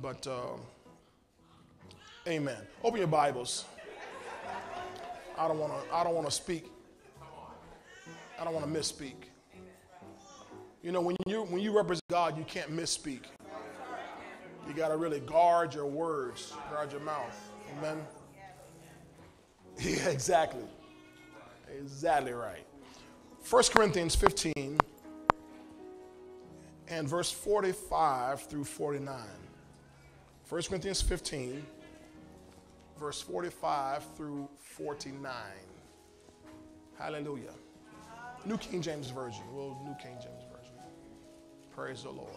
But, uh, amen. Open your Bibles. I don't want to. I don't want to speak. I don't want to misspeak. You know, when you when you represent God, you can't misspeak. You got to really guard your words, guard your mouth. Amen. Yeah, exactly. Exactly right. 1 Corinthians 15 and verse 45 through 49. 1 Corinthians 15, verse 45 through 49. Hallelujah. New King James Version. Well, New King James Version. Praise the Lord.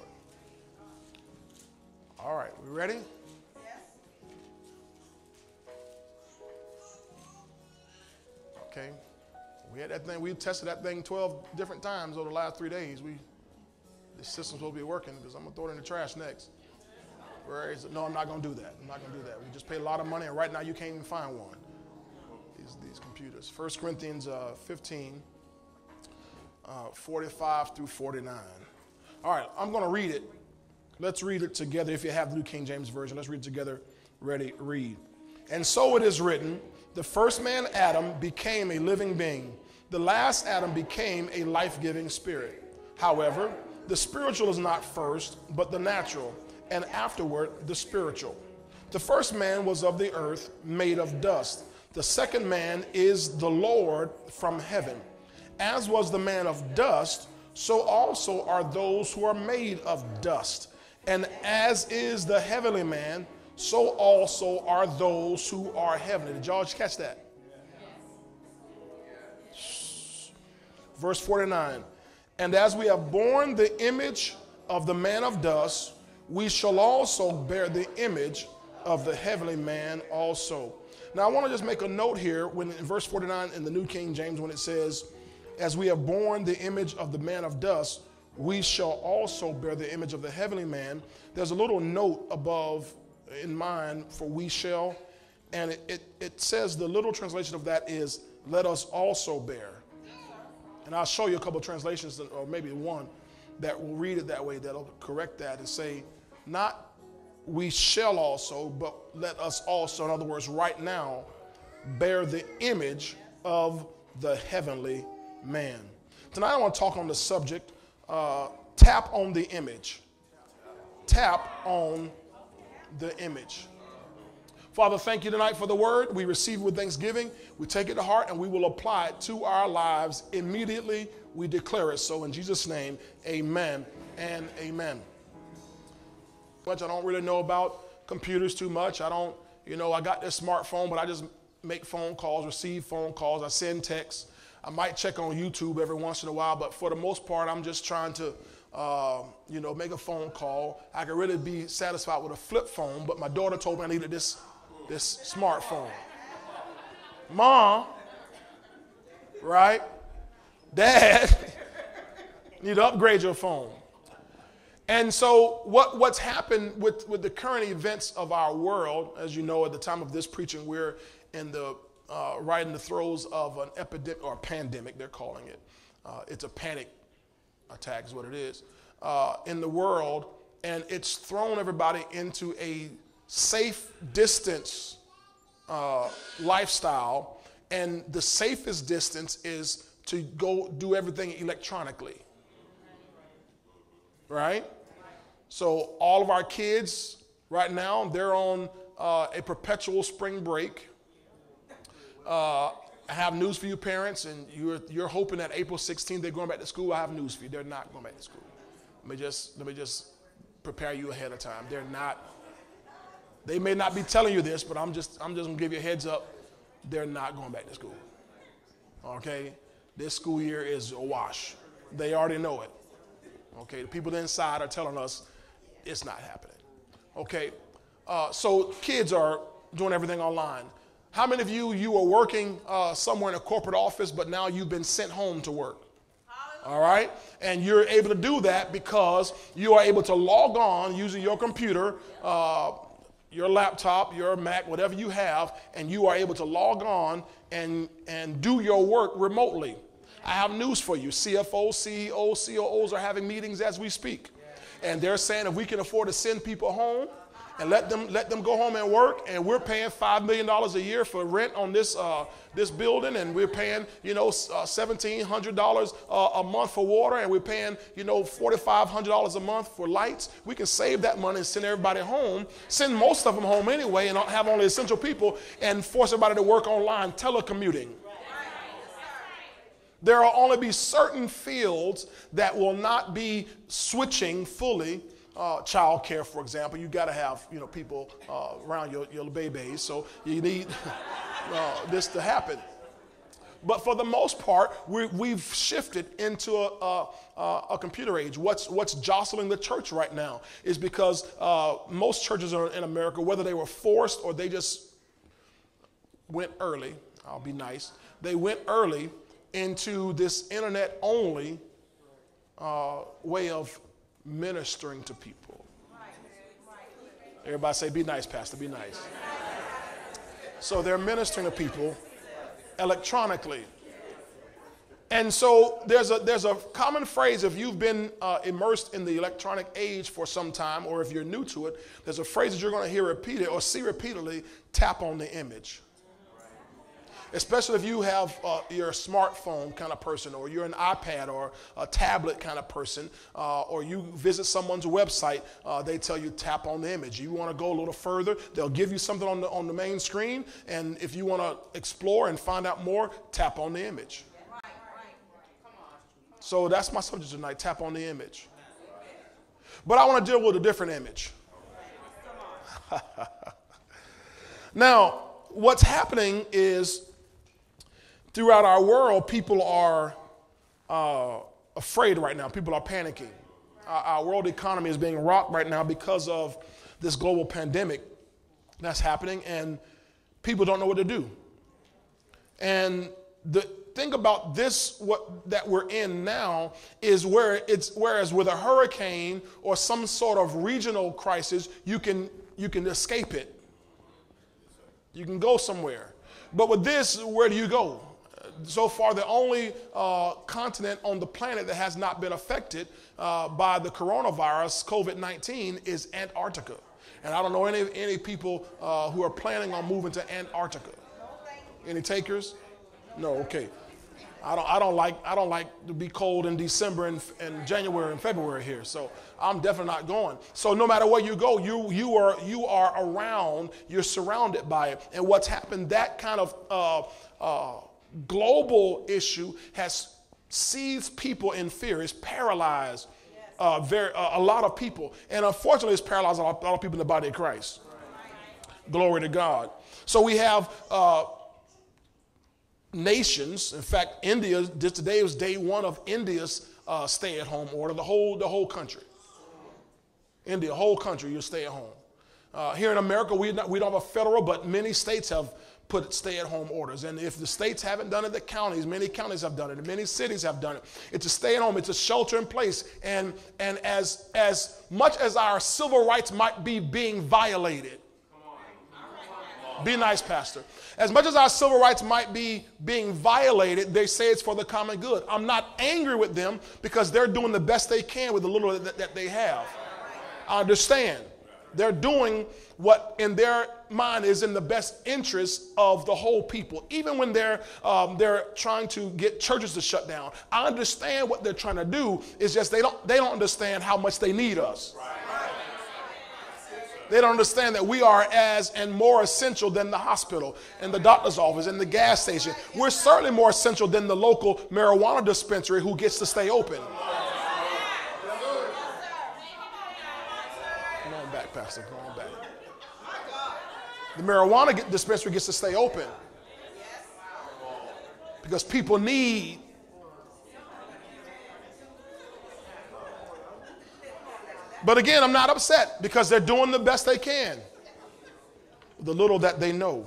All right, we ready? Yes. Okay. We had that thing, we tested that thing 12 different times over the last three days. We the system's will be working because I'm gonna throw it in the trash next. No, I'm not gonna do that. I'm not gonna do that. We just paid a lot of money, and right now you can't even find one. These, these computers. 1 Corinthians uh, 15, uh, 45 through 49. All right, I'm gonna read it. Let's read it together. If you have the New King James Version, let's read it together. Ready, read. And so it is written the first man, Adam, became a living being. The last Adam became a life giving spirit. However, the spiritual is not first, but the natural, and afterward the spiritual. The first man was of the earth, made of dust. The second man is the Lord from heaven. As was the man of dust, so also are those who are made of dust. And as is the heavenly man, so also are those who are heavenly. Did y'all catch that? Verse 49 And as we have borne the image of the man of dust, we shall also bear the image of the heavenly man also. Now, I want to just make a note here when in verse 49 in the New King James, when it says, As we have borne the image of the man of dust, we shall also bear the image of the heavenly man. There's a little note above in mind for we shall, and it, it, it says the little translation of that is, Let us also bear. And I'll show you a couple translations, or maybe one, that will read it that way, that'll correct that and say, not we shall also, but let us also, in other words, right now, bear the image of the heavenly man. Tonight I want to talk on the subject uh, tap on the image. Tap on the image. Father, thank you tonight for the word. We receive it with thanksgiving. We take it to heart and we will apply it to our lives immediately. We declare it so in Jesus' name. Amen and amen. Much I don't really know about computers too much. I don't, you know, I got this smartphone, but I just make phone calls, receive phone calls, I send texts. I might check on YouTube every once in a while, but for the most part, I'm just trying to, uh, you know, make a phone call. I could really be satisfied with a flip phone, but my daughter told me I needed this, this smartphone. Mom, right? Dad, need to upgrade your phone. And so, what, what's happened with, with the current events of our world, as you know, at the time of this preaching, we're in the uh, right in the throes of an epidemic or pandemic, they're calling it. Uh, it's a panic attack, is what it is, uh, in the world. And it's thrown everybody into a safe distance uh, lifestyle. And the safest distance is to go do everything electronically. Right? So, all of our kids right now, they're on uh, a perpetual spring break. Uh, I have news for you, parents, and you're, you're hoping that April 16th they're going back to school. I have news for you. They're not going back to school. Let me just, let me just prepare you ahead of time. They're not, they may not be telling you this, but I'm just, I'm just going to give you a heads up. They're not going back to school. Okay? This school year is a wash. They already know it. Okay? The people inside are telling us it's not happening. Okay? Uh, so kids are doing everything online. How many of you, you are working uh, somewhere in a corporate office, but now you've been sent home to work? All right? And you're able to do that because you are able to log on using your computer, uh, your laptop, your Mac, whatever you have, and you are able to log on and, and do your work remotely. I have news for you. CFOs, CEOs, COOs are having meetings as we speak. And they're saying if we can afford to send people home and let them let them go home and work. And we're paying five million dollars a year for rent on this uh, this building, and we're paying you know uh, seventeen hundred dollars uh, a month for water, and we're paying you know forty five hundred dollars a month for lights. We can save that money and send everybody home. Send most of them home anyway, and have only essential people, and force everybody to work online, telecommuting. There will only be certain fields that will not be switching fully. Uh, child care, for example, you got to have you know people uh, around your, your babies, so you need uh, this to happen. But for the most part, we, have shifted into a, a, a, computer age. What's, what's jostling the church right now is because uh, most churches are in America, whether they were forced or they just went early, I'll be nice, they went early into this internet only uh, way of ministering to people. Everybody say, be nice, Pastor, be nice. So they're ministering to people electronically. And so there's a, there's a common phrase if you've been uh, immersed in the electronic age for some time, or if you're new to it, there's a phrase that you're going to hear repeated or see repeatedly tap on the image especially if you have uh, you're a smartphone kind of person or you're an ipad or a tablet kind of person uh, or you visit someone's website uh, they tell you tap on the image. You want to go a little further they'll give you something on the, on the main screen and if you want to explore and find out more tap on the image. So that's my subject tonight tap on the image. But i want to deal with a different image. Now what's happening is throughout our world, people are uh, afraid right now. People are panicking. Our, our world economy is being rocked right now because of this global pandemic that's happening, and people don't know what to do. And the thing about this what that we're in now is where it's whereas with a hurricane or some sort of regional crisis you can you can escape it you can go somewhere but with this where do you go so far the only uh, continent on the planet that has not been affected uh, by the coronavirus, COVID 19, is Antarctica. And I don't know any, any people uh, who are planning on moving to Antarctica. Any takers? No, okay. I don't, I don't like I don't like to be cold in December and, and January and February here. So I'm definitely not going. So no matter where you go, you you are you are around, you're surrounded by it. And what's happened, that kind of uh, uh, global issue has seized people in fear. It's paralyzed uh, very, uh, a lot of people. And unfortunately, it's paralyzed a lot, a lot, of people in the body of Christ. Glory to God. So we have uh, nations. In fact, India, this today was day one of India's uh, stay at home order, the whole, the whole country. India, whole country, you stay at home. Uh, here in America, we, not, we don't have a federal, but many states have put stay at home orders. And if the states haven't done it, the counties, many counties have done it, and many cities have done it. It's a stay at home, it's a shelter in place. And, and as, as much as our civil rights might be being violated, be nice, Pastor. As much as our civil rights might be being violated, they say it's for the common good. I'm not angry with them because they're doing the best they can with the little that, that they have. I understand. They're doing what in their mind is in the best interest of the whole people, even when they're, um, they're trying to get churches to shut down. I understand what they're trying to do, it's just they don't, they don't understand how much they need us. They don't understand that we are as and more essential than the hospital and the doctor's office and the gas station. We're certainly more essential than the local marijuana dispensary who gets to stay open. Pastor. Go on back. The marijuana dispensary gets to stay open because people need But again, I'm not upset because they're doing the best they can, the little that they know.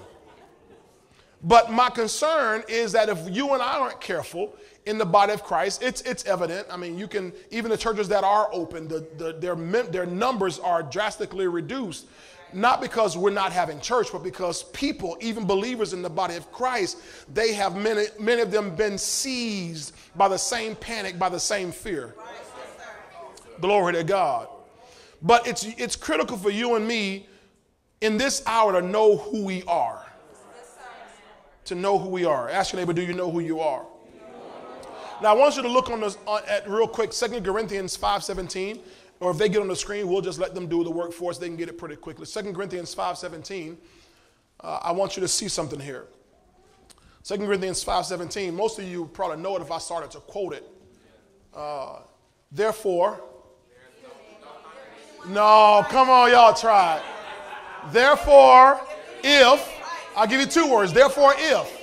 But my concern is that if you and I aren't careful, in the body of Christ. It's, it's evident. I mean, you can, even the churches that are open, the, the, their, their numbers are drastically reduced. Not because we're not having church, but because people, even believers in the body of Christ, they have many, many of them been seized by the same panic, by the same fear. Glory to God. But it's, it's critical for you and me in this hour to know who we are. To know who we are. Ask your neighbor, do you know who you are? Now I want you to look on this uh, at real quick, 2 Corinthians 5:17, or if they get on the screen, we'll just let them do the work for us. They can get it pretty quickly. 2 Corinthians 5:17. Uh, I want you to see something here. 2 Corinthians 5:17. Most of you probably know it if I started to quote it. Uh, therefore, no, come on, y'all try. Therefore, if I'll give you two words. Therefore, if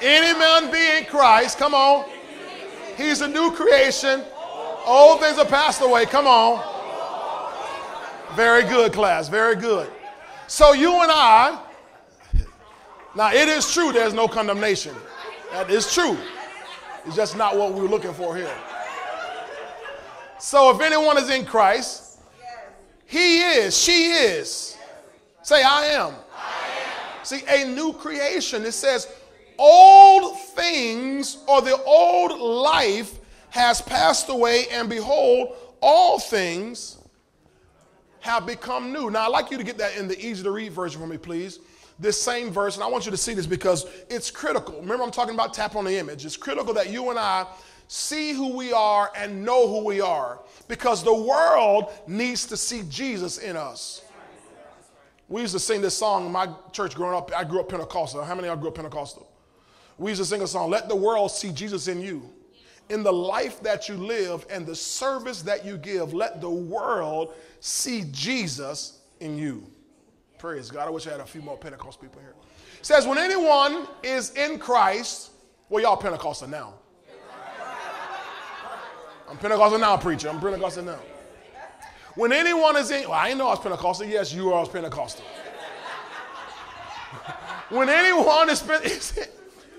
any man be in Christ, come on, he's a new creation. Old things are passed away. Come on. Very good, class. Very good. So you and I, now it is true there's no condemnation. That is true. It's just not what we're looking for here. So if anyone is in Christ, he is, she is. Say, I am. See, a new creation. It says, old things or the old life has passed away, and behold, all things have become new. Now, I'd like you to get that in the easy to read version for me, please. This same verse, and I want you to see this because it's critical. Remember, I'm talking about tap on the image. It's critical that you and I see who we are and know who we are because the world needs to see Jesus in us. We used to sing this song in my church growing up. I grew up Pentecostal. How many of y'all grew up Pentecostal? We used to sing a song, Let the World See Jesus in You. In the life that you live and the service that you give, let the world see Jesus in you. Praise God. I wish I had a few more Pentecost people here. It says, when anyone is in Christ, well, y'all Pentecostal now. I'm Pentecostal now, preacher. I'm Pentecostal now. When anyone is in, well, I know I was Pentecostal. Yes, you are Pentecostal. when anyone is,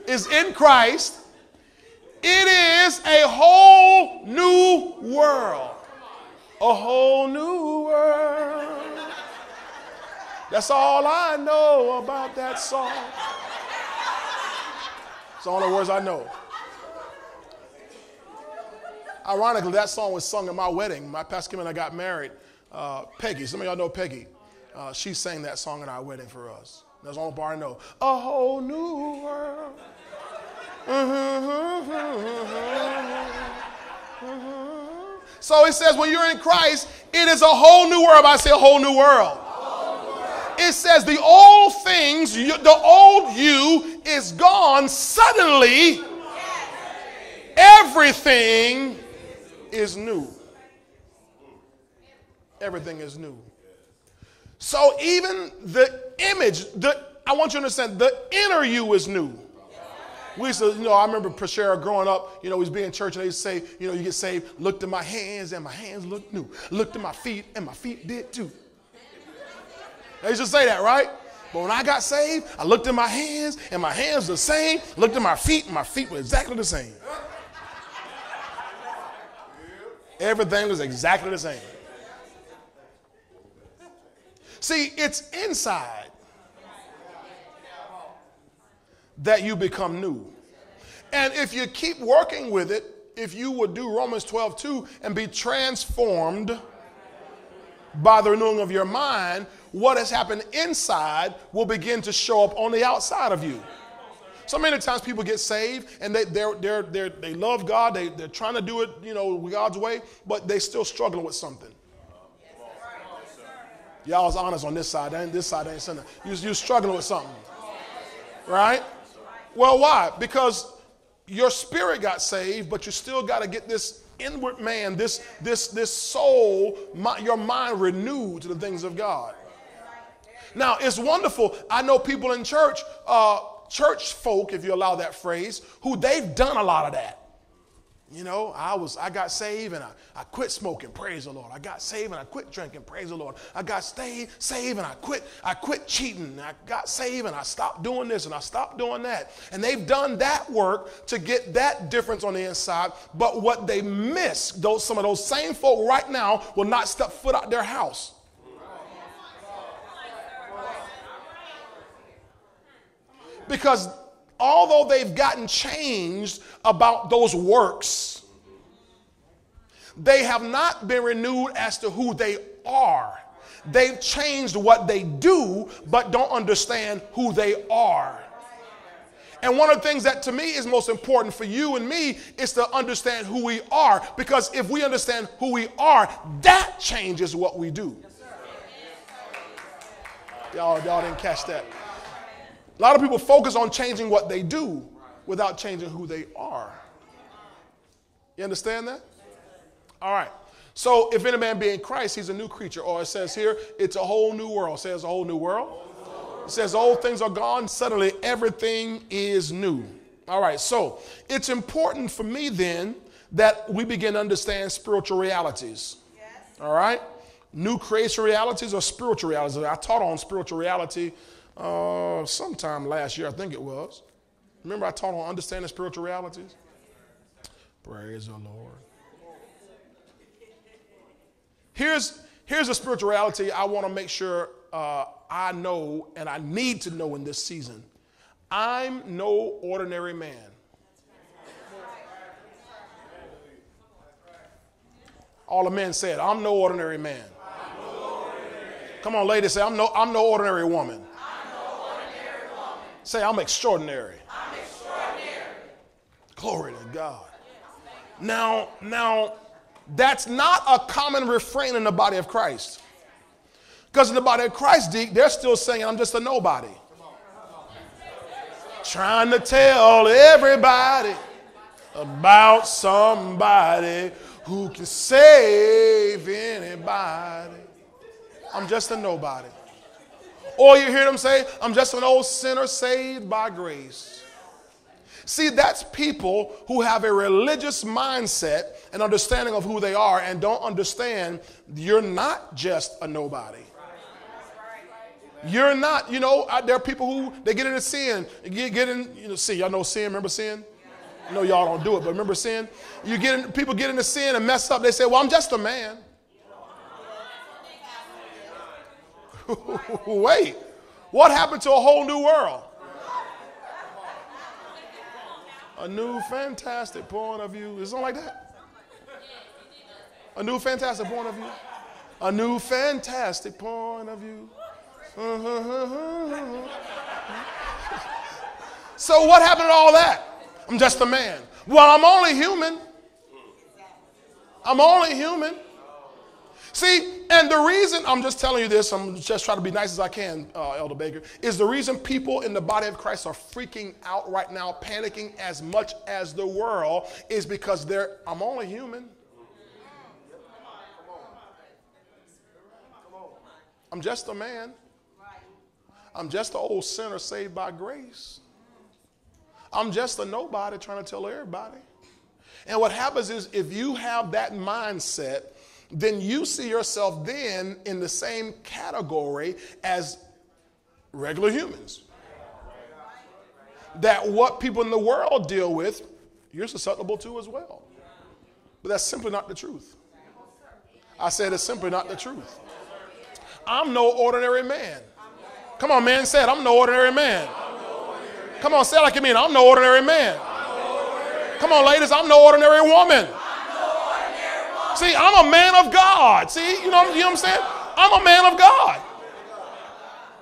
is in Christ, it is a whole new world. A whole new world. That's all I know about that song. It's all the words I know. Ironically, that song was sung at my wedding. My pastor Kim and I got married. Uh, Peggy, some of y'all know Peggy. Uh, she sang that song at our wedding for us. That's all bar I know. A whole new world. So it says when you're in Christ, it is a whole new world. I say a whole new world. It says the old things, the old you is gone. Suddenly, everything is new. Everything is new. So even the image, the I want you to understand the inner you is new. We used to, you know, I remember Prashera growing up, you know, he's being in church and they say, you know, you get saved, looked at my hands and my hands looked new. Looked at my feet and my feet did too. They used to say that, right? But when I got saved, I looked at my hands and my hands the same. Looked at my feet and my feet were exactly the same. Everything was exactly the same. See, it's inside that you become new. And if you keep working with it, if you would do Romans 12, 2 and be transformed by the renewing of your mind, what has happened inside will begin to show up on the outside of you. So many times people get saved and they, they're, they're, they're, they love God, they, they're trying to do it, you know, God's way, but they still struggling with something. Y'all was honest on this side, and this side ain't that. You, you're struggling with something. Right? Well, why? Because your spirit got saved, but you still got to get this inward man, this this this soul, my, your mind renewed to the things of God. Now it's wonderful. I know people in church, uh, church folk, if you allow that phrase, who they've done a lot of that. You know, I was I got saved and I, I quit smoking, praise the Lord. I got saved and I quit drinking, praise the Lord. I got stayed, saved and I quit, I quit cheating. I got saved and I stopped doing this and I stopped doing that. And they've done that work to get that difference on the inside. But what they miss, those some of those same folk right now will not step foot out their house. Because although they've gotten changed about those works, they have not been renewed as to who they are. They've changed what they do, but don't understand who they are. And one of the things that to me is most important for you and me is to understand who we are. Because if we understand who we are, that changes what we do. Y'all, y'all didn't catch that. A lot of people focus on changing what they do without changing who they are. You understand that? All right. So if any man be in Christ, he's a new creature. Or it says here, it's a whole new world. It says a whole new world. It says old things are gone, suddenly everything is new. All right, so it's important for me then that we begin to understand spiritual realities. Yes. All right? New creation realities or spiritual realities. I taught on spiritual reality uh, sometime last year, I think it was. Remember, I taught on understanding spiritual realities? Praise the Lord. Here's, here's a spiritual reality I want to make sure uh, I know and I need to know in this season. I'm no ordinary man. All the men said, I'm no ordinary man. Come on, ladies, say, I'm no, I'm no ordinary woman. Say, I'm extraordinary. I'm extraordinary. Glory to God. Now, now, that's not a common refrain in the body of Christ. Because in the body of Christ, they're still saying, I'm just a nobody. Trying to tell everybody about somebody who can save anybody. I'm just a nobody. Or you hear them say, I'm just an old sinner saved by grace. See, that's people who have a religious mindset and understanding of who they are and don't understand you're not just a nobody. You're not, you know, there are people who they get into sin, get, get in, you know, sin. Y'all know sin, remember sin? I know y'all don't do it, but remember sin? You get in, people get into sin and mess up. They say, Well, I'm just a man. Wait, what happened to a whole new world? A new fantastic point of view. Is something like that? A new fantastic point of view. A new fantastic point of view. so, what happened to all that? I'm just a man. Well, I'm only human. I'm only human. See, and the reason I'm just telling you this, I'm just trying to be nice as I can, uh, Elder Baker, is the reason people in the body of Christ are freaking out right now, panicking as much as the world, is because they're, I'm only human. I'm just a man. I'm just an old sinner saved by grace. I'm just a nobody trying to tell everybody. And what happens is if you have that mindset, then you see yourself then in the same category as regular humans. That what people in the world deal with, you're susceptible to as well. But that's simply not the truth. I said it's simply not the truth. I'm no ordinary man. Come on, man, say it. I'm no ordinary man. Come on, say it like you mean. I'm no ordinary man. Come on, ladies, I'm no ordinary woman. See, I'm a man of God. See, you know, you know what I'm saying? I'm a man of God.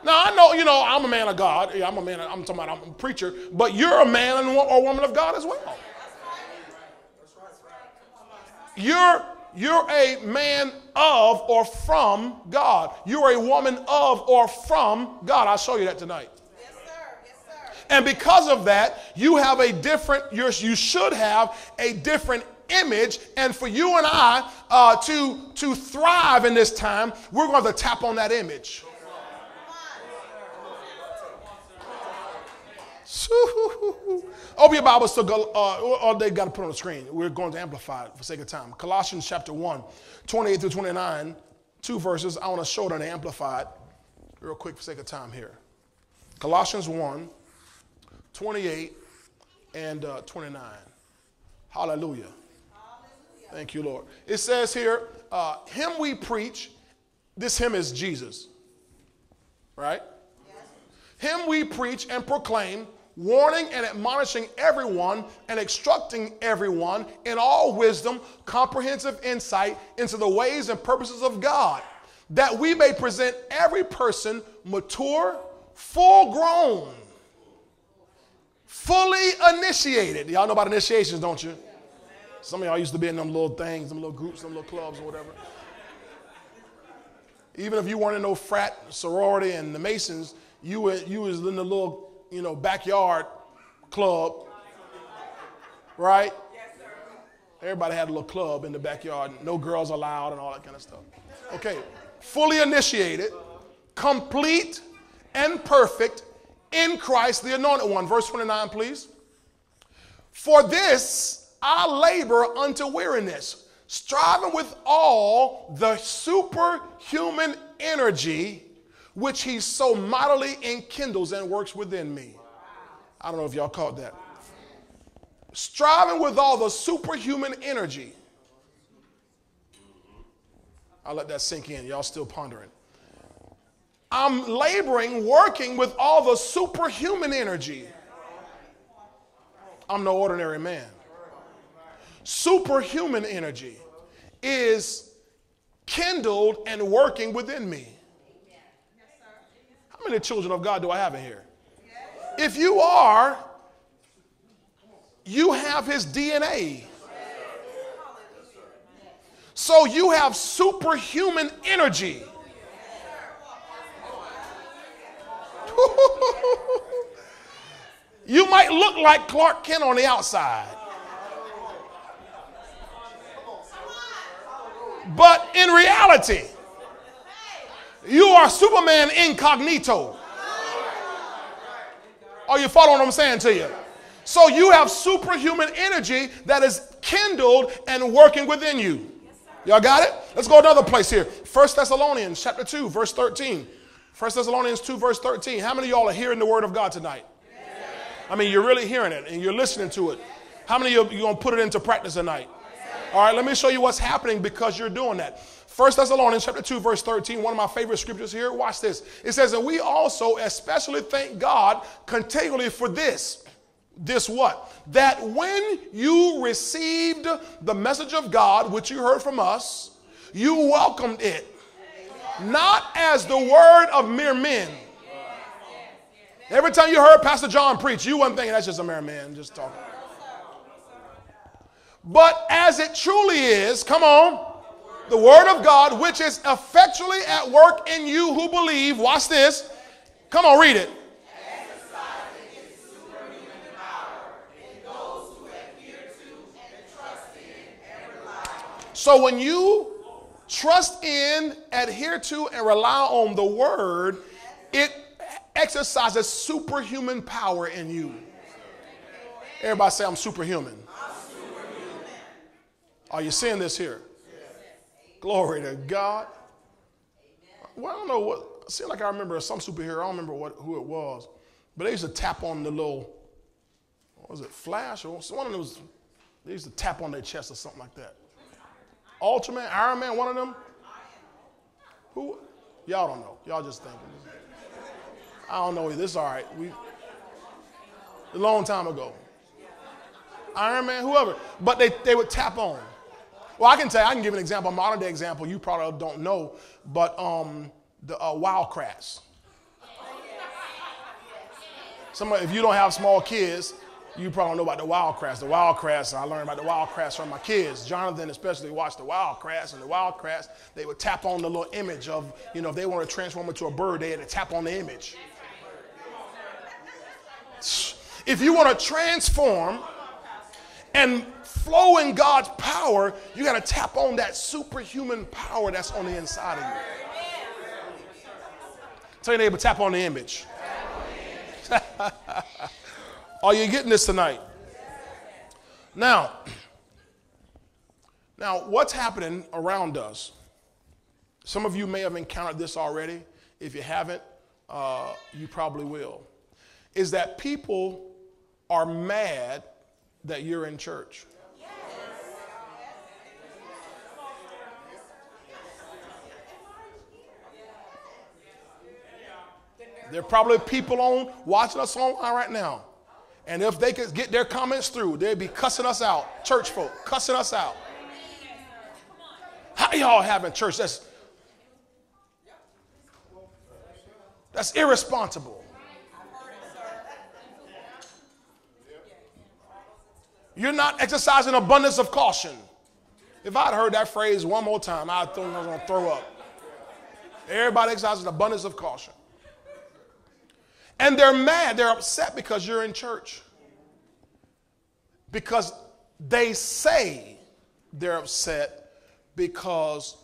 Now I know, you know, I'm a man of God. Yeah, I'm a man. I'm talking about I'm a preacher, but you're a man or woman of God as well. You're you're a man of or from God. You're a woman of or from God. I'll show you that tonight. Yes, sir. Yes, sir. And because of that, you have a different. you should have a different image. And for you and I uh, to, to thrive in this time, we're going to tap on that image. Open your Bibles to uh, they got to put on the screen. We're going to amplify it for sake of time. Colossians chapter 1, 28 through 29, two verses. I want to show it and amplify it real quick for sake of time here. Colossians 1, 28 and uh, 29. Hallelujah. Thank you, Lord. It says here, uh, Him we preach. This Him is Jesus, right? Yes. Him we preach and proclaim, warning and admonishing everyone and instructing everyone in all wisdom, comprehensive insight into the ways and purposes of God that we may present every person mature, full grown, fully initiated. Y'all know about initiations, don't you? Some of y'all used to be in them little things, them little groups, them little clubs or whatever. Even if you weren't in no frat sorority and the Masons, you were you was in the little you know backyard club, right? Yes, sir. Everybody had a little club in the backyard. No girls allowed and all that kind of stuff. Okay, fully initiated, complete, and perfect in Christ, the Anointed One. Verse 29, please. For this I labor unto weariness, striving with all the superhuman energy which he so mightily enkindles and works within me. I don't know if y'all caught that. Striving with all the superhuman energy. I'll let that sink in. Y'all still pondering. I'm laboring, working with all the superhuman energy. I'm no ordinary man. Superhuman energy is kindled and working within me. How many children of God do I have in here? If you are, you have his DNA. So you have superhuman energy. you might look like Clark Kent on the outside. But in reality, you are Superman incognito. Are you following what I'm saying to you? So you have superhuman energy that is kindled and working within you. Y'all got it? Let's go another place here. First Thessalonians chapter 2, verse 13. First Thessalonians 2, verse 13. How many of y'all are hearing the word of God tonight? I mean, you're really hearing it and you're listening to it. How many of you are going to put it into practice tonight? All right, let me show you what's happening because you're doing that. First Thessalonians chapter 2, verse 13, one of my favorite scriptures here. Watch this. It says, And we also especially thank God continually for this. This what? That when you received the message of God, which you heard from us, you welcomed it. Not as the word of mere men. Every time you heard Pastor John preach, you weren't thinking that's just a mere man just talking. But as it truly is, come on, the word of God, which is effectually at work in you who believe. Watch this. Come on, read it. So when you trust in, adhere to, and rely on the word, it exercises superhuman power in you. Everybody say, I'm superhuman. Are you seeing this here? Glory to God. Well, I don't know what. It like I remember some superhero. I don't remember what who it was, but they used to tap on the little. Was it? Flash or one of those. They used to tap on their chest or something like that. Ultraman, Iron Man, one of them. Who? Y'all don't know. Y'all just thinking. I don't know. This is all right. We a long time ago. Iron Man, whoever. But they, they would tap on. Well, I can tell you, I can give an example, a modern day example you probably don't know, but um, the uh, Wild Kratts. Somebody, if you don't have small kids, you probably don't know about the Wild Kratts. The Wild Kratts, I learned about the Wild Kratts from my kids. Jonathan especially watched the Wild Kratts, and the Wild Kratts, they would tap on the little image of, you know, if they want to transform into a bird, they had to tap on the image. If you want to transform and flow in God's power, you got to tap on that superhuman power that's on the inside of you. Tell your neighbor, tap on the image. Are you getting this tonight? Now, now what's happening around us? Some of you may have encountered this already. If you haven't, uh, you probably will. Is that people are mad that you're in church. There are probably people on watching us online right now. And if they could get their comments through, they'd be cussing us out. Church folk, cussing us out. How y'all having church? That's That's irresponsible. You're not exercising abundance of caution. If I'd heard that phrase one more time, I'd think I was going to throw up. Everybody exercises abundance of caution. And they're mad, they're upset because you're in church. Because they say they're upset because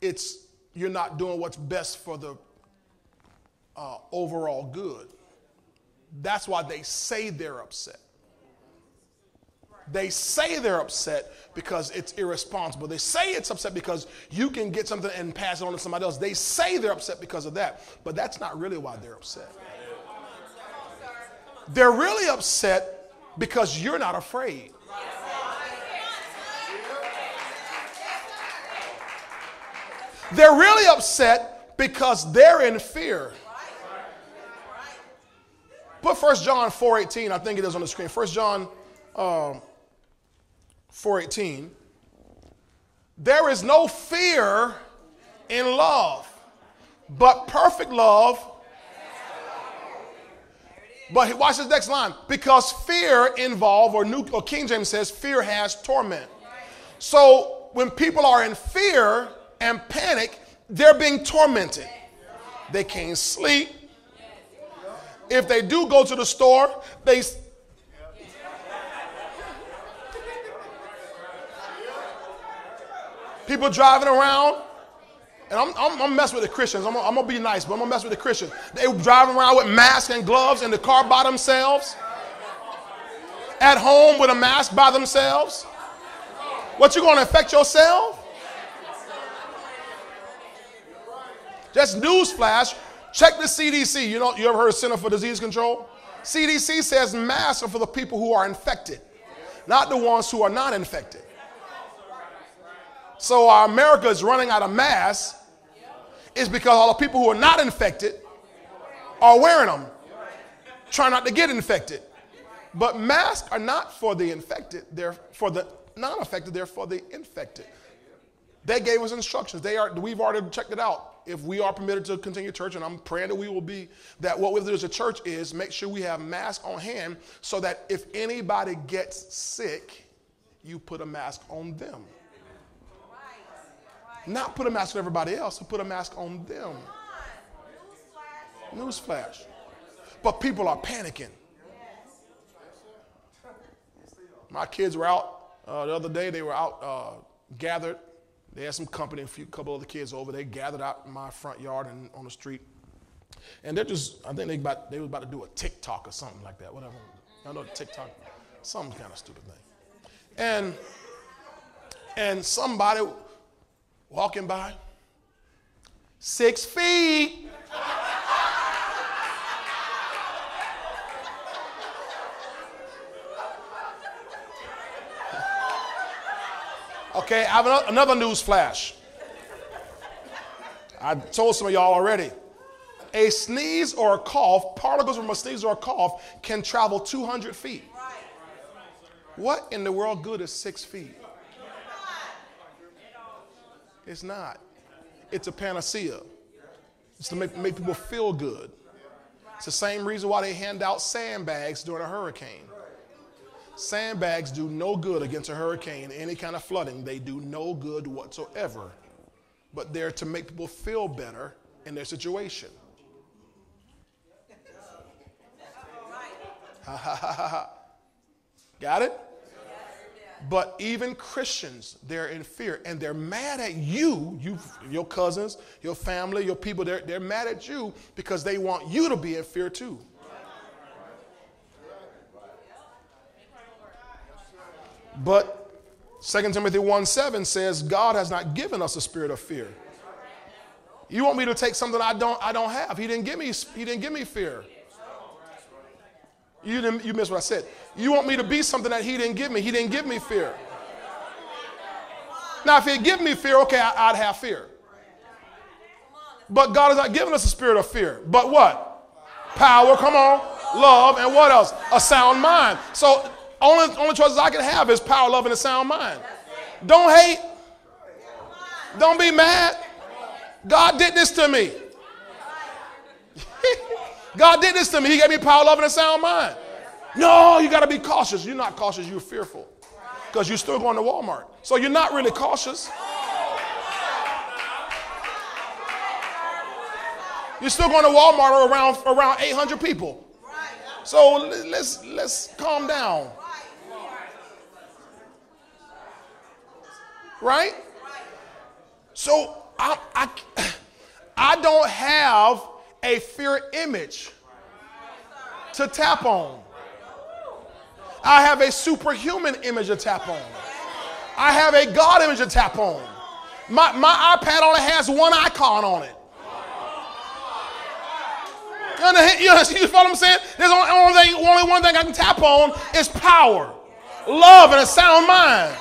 it's you're not doing what's best for the uh, overall good. That's why they say they're upset. They say they're upset because it's irresponsible. They say it's upset because you can get something and pass it on to somebody else. They say they're upset because of that, but that's not really why they're upset. They're really upset because you're not afraid. They're really upset because they're in fear. Put 1 John 4.18, I think it is on the screen. 1 John um, 4.18. There is no fear in love, but perfect love. But watch this next line. Because fear involve, or, New, or King James says, fear has torment. So when people are in fear and panic, they're being tormented. They can't sleep. If they do go to the store, they People driving around, and I'm, I'm, I'm messing with the Christians. I'm, I'm, gonna be nice, but I'm gonna mess with the Christians. They driving around with masks and gloves in the car by themselves. At home with a mask by themselves. What you gonna infect yourself? Just newsflash. Check the CDC. You know, you ever heard of Center for Disease Control? CDC says masks are for the people who are infected, not the ones who are not infected. So our America is running out of masks is because all the people who are not infected are wearing them, trying not to get infected. But masks are not for the infected, they're for the non-affected, they're for the infected. They gave us instructions. They are, we've already checked it out. If we are permitted to continue church, and I'm praying that we will be, that what we do as a church is make sure we have masks on hand so that if anybody gets sick, you put a mask on them. Not put a mask on everybody else, but put a mask on them. Newsflash. But people are panicking. My kids were out uh, the other day. They were out uh, gathered. They had some company, a few couple of the kids over. They gathered out in my front yard and on the street. And they're just, I think they about they was about to do a TikTok or something like that, whatever. I know TikTok, some kind of stupid thing. And and somebody walking by, six feet. Okay, I have another news flash. I told some of y'all already. A sneeze or a cough, particles from a sneeze or a cough, can travel 200 feet. What in the world good is six feet? It's not. It's a panacea. It's to make, make people feel good. It's the same reason why they hand out sandbags during a hurricane. Sandbags do no good against a hurricane, any kind of flooding. They do no good whatsoever. But they're to make people feel better in their situation. Ha ha ha ha! Got it? But even Christians, they're in fear and they're mad at you, you your cousins, your family, your people, they're, they're mad at you because they want you to be in fear too. But 2 Timothy 1 7 says, God has not given us a spirit of fear. You want me to take something I don't I don't have. He didn't give me, he didn't give me fear. You, didn't, you missed what I said. You want me to be something that he didn't give me. He didn't give me fear. Now, if he'd give me fear, okay, I'd have fear. But God has not given us a spirit of fear. But what? Power, come on, love, and what else? A sound mind. So only, only choices I can have is power, love, and a sound mind. Don't hate. Don't be mad. God did this to me. God did this to me. He gave me power, love, and a sound mind. No, you got to be cautious. You're not cautious, you're fearful because you're still going to Walmart. So you're not really cautious. You're still going to Walmart around around 800 people. So let's let's calm down. Right? So I, I, I don't have a fear image to tap on. I have a superhuman image to tap on. I have a God image to tap on. My, my iPad only has one icon on it. You, you, you follow what I'm saying? There's only, only, thing, only one thing I can tap on is power, love, and a sound mind.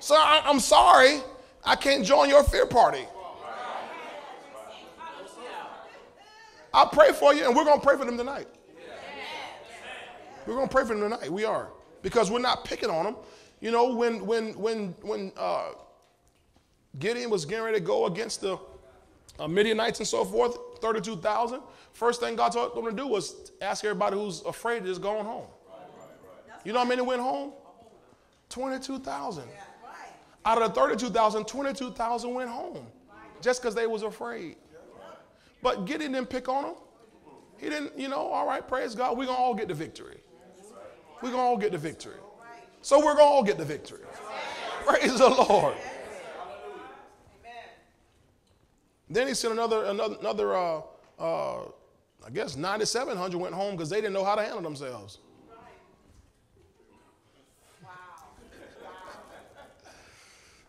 So I, I'm sorry, I can't join your fear party. I'll pray for you, and we're going to pray for them tonight. We're going to pray for them tonight. We are because we're not picking on them. You know, when when when when uh, Gideon was getting ready to go against the uh, Midianites and so forth, 32,000. First thing God told them to do was ask everybody who's afraid to just go on home. You know how many went home? 22,000. Out of the 32,000, 22,000 went home just because they was afraid. But Gideon didn't pick on him. He didn't, you know, all right, praise God. We're going to all get the victory. We're going to all get the victory. So we're going to all get the victory. Praise the Lord. Then he sent another, another, another uh, uh, I guess 9,700 went home because they didn't know how to handle themselves. Wow.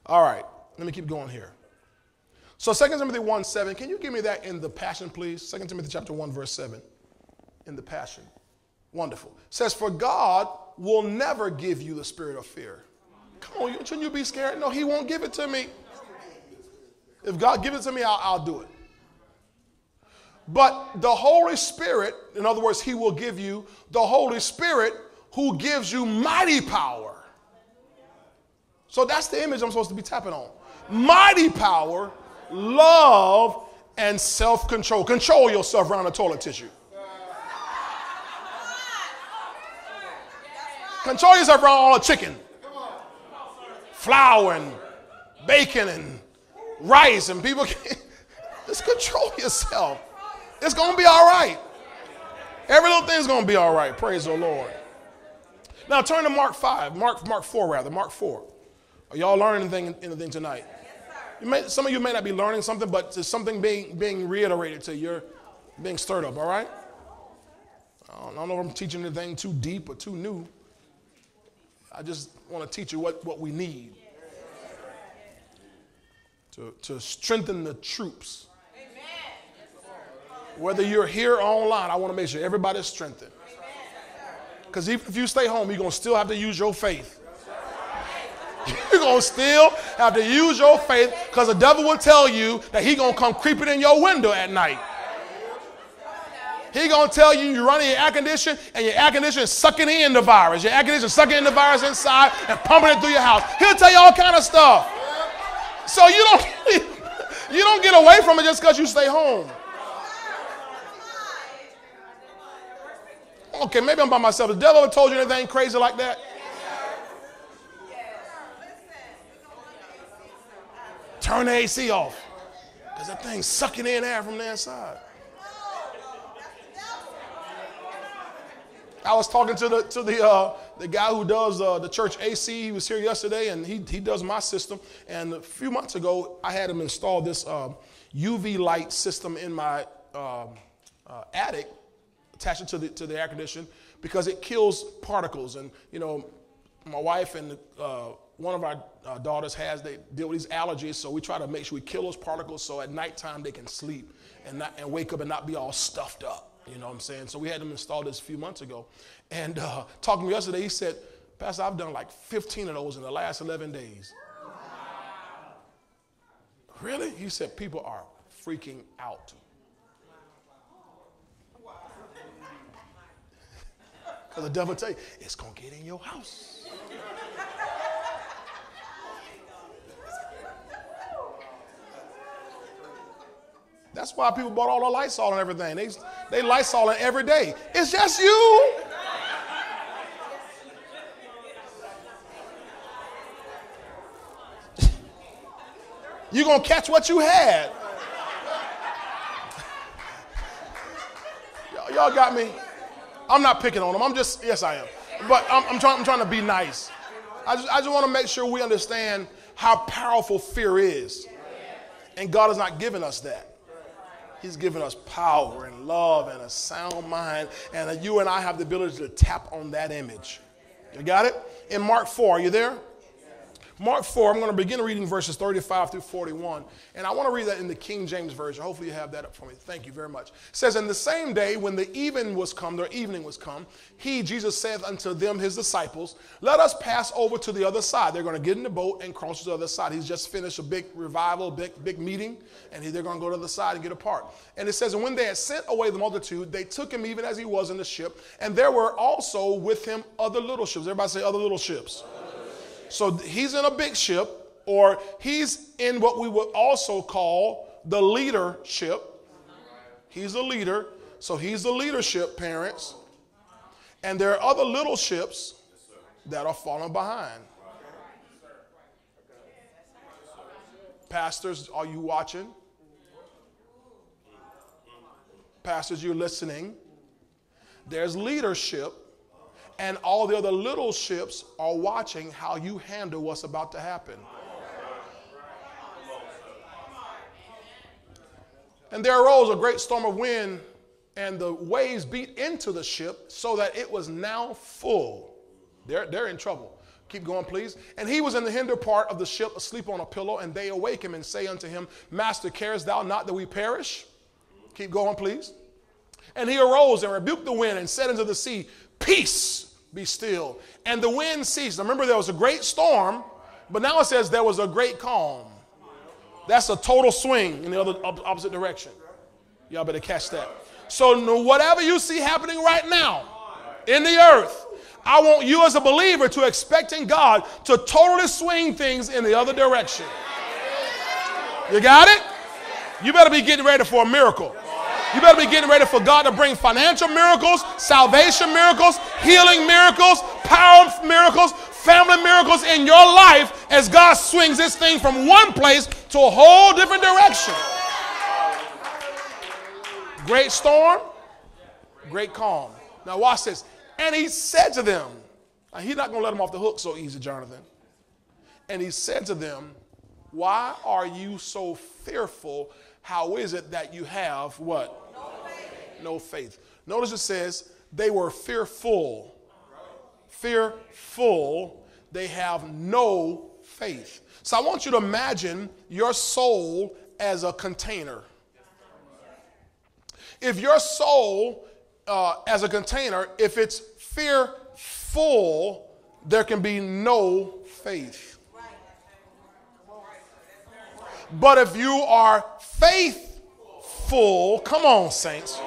All right, let me keep going here. So 2 Timothy 1 7, can you give me that in the Passion, please? 2 Timothy chapter 1, verse 7, in the Passion. Wonderful. It says, For God will never give you the spirit of fear. Come on, shouldn't you be scared? No, He won't give it to me. If God gives it to me, I'll, I'll do it. But the Holy Spirit, in other words, He will give you the Holy Spirit who gives you mighty power. So that's the image I'm supposed to be tapping on. Mighty power, love, and self control. Control yourself around a toilet tissue. Control yourself around all the chicken, flour, and bacon, and rice, and people can just control yourself. It's going to be all right. Every little thing's going to be all right. Praise the Lord. Now turn to Mark 5, Mark, Mark 4 rather, Mark 4. Are y'all learning anything, anything tonight? May, some of you may not be learning something, but it's something being, being reiterated to you. You're being stirred up, all right? I don't, I don't know if I'm teaching anything too deep or too new. I just want to teach you what, what we need to, to strengthen the troops. Whether you're here or online, I want to make sure everybody's strengthened. Because even if you stay home, you're going to still have to use your faith. You're going to still have to use your faith because the devil will tell you that he's going to come creeping in your window at night. He gonna tell you you're running your air conditioner and your air conditioner is sucking in the virus. Your air conditioner is sucking in the virus inside and pumping it through your house. He'll tell you all kind of stuff. So you don't you don't get away from it just because you stay home. Okay, maybe I'm by myself. The devil ever told you anything crazy like that? Turn the AC off. Because that thing's sucking in air from the inside. I was talking to the to the uh, the guy who does uh, the church AC. He was here yesterday, and he he does my system. And a few months ago, I had him install this uh, UV light system in my um, uh, attic, attached to the to the air conditioner because it kills particles. And you know, my wife and uh, one of our uh, daughters has they deal with these allergies, so we try to make sure we kill those particles so at nighttime they can sleep and not and wake up and not be all stuffed up. You know what I'm saying? So we had them installed this a few months ago. And uh, talking to me yesterday, he said, Pastor, I've done like 15 of those in the last 11 days. Wow. Really? He said, people are freaking out. Because the devil tell you, it's going to get in your house. That's why people bought all the Lysol and everything. They, they Lysol every day. It's just you. You're going to catch what you had. Y'all got me? I'm not picking on them. I'm just, yes, I am. But I'm, I'm, trying, I'm trying to be nice. I just, I just want to make sure we understand how powerful fear is. And God has not given us that. He's given us power and love and a sound mind, and you and I have the ability to tap on that image. You got it? In Mark 4, are you there? Mark 4, I'm going to begin reading verses 35 through 41. And I want to read that in the King James Version. Hopefully, you have that up for me. Thank you very much. It says, In the same day, when the even was come, their evening was come, he, Jesus, saith unto them, his disciples, Let us pass over to the other side. They're going to get in the boat and cross to the other side. He's just finished a big revival, big, big meeting, and they're going to go to the side and get apart. And it says, And when they had sent away the multitude, they took him even as he was in the ship, and there were also with him other little ships. Everybody say, Other little ships. So he's in a big ship, or he's in what we would also call the leadership. He's a leader. So he's the leadership, parents. And there are other little ships that are falling behind. Pastors, are you watching? Pastors, you're listening. There's leadership and all the other little ships are watching how you handle what's about to happen. And there arose a great storm of wind, and the waves beat into the ship so that it was now full. They're, they're in trouble. Keep going, please. And he was in the hinder part of the ship, asleep on a pillow, and they awake him and say unto him, Master, carest thou not that we perish? Keep going, please. And he arose and rebuked the wind and said unto the sea, Peace, be still. And the wind ceased. Now remember, there was a great storm, but now it says there was a great calm. That's a total swing in the other opposite direction. Y'all better catch that. So, whatever you see happening right now in the earth, I want you as a believer to expecting God to totally swing things in the other direction. You got it? You better be getting ready for a miracle. You better be getting ready for God to bring financial miracles, salvation miracles, healing miracles, power miracles, family miracles in your life as God swings this thing from one place to a whole different direction. Great storm, great calm. Now, watch this. And he said to them, he's not going to let them off the hook so easy, Jonathan. And he said to them, Why are you so fearful? How is it that you have what? No faith. Notice it says they were fearful. Fearful. They have no faith. So I want you to imagine your soul as a container. If your soul uh, as a container, if it's fearful, there can be no faith. But if you are faithful, come on, saints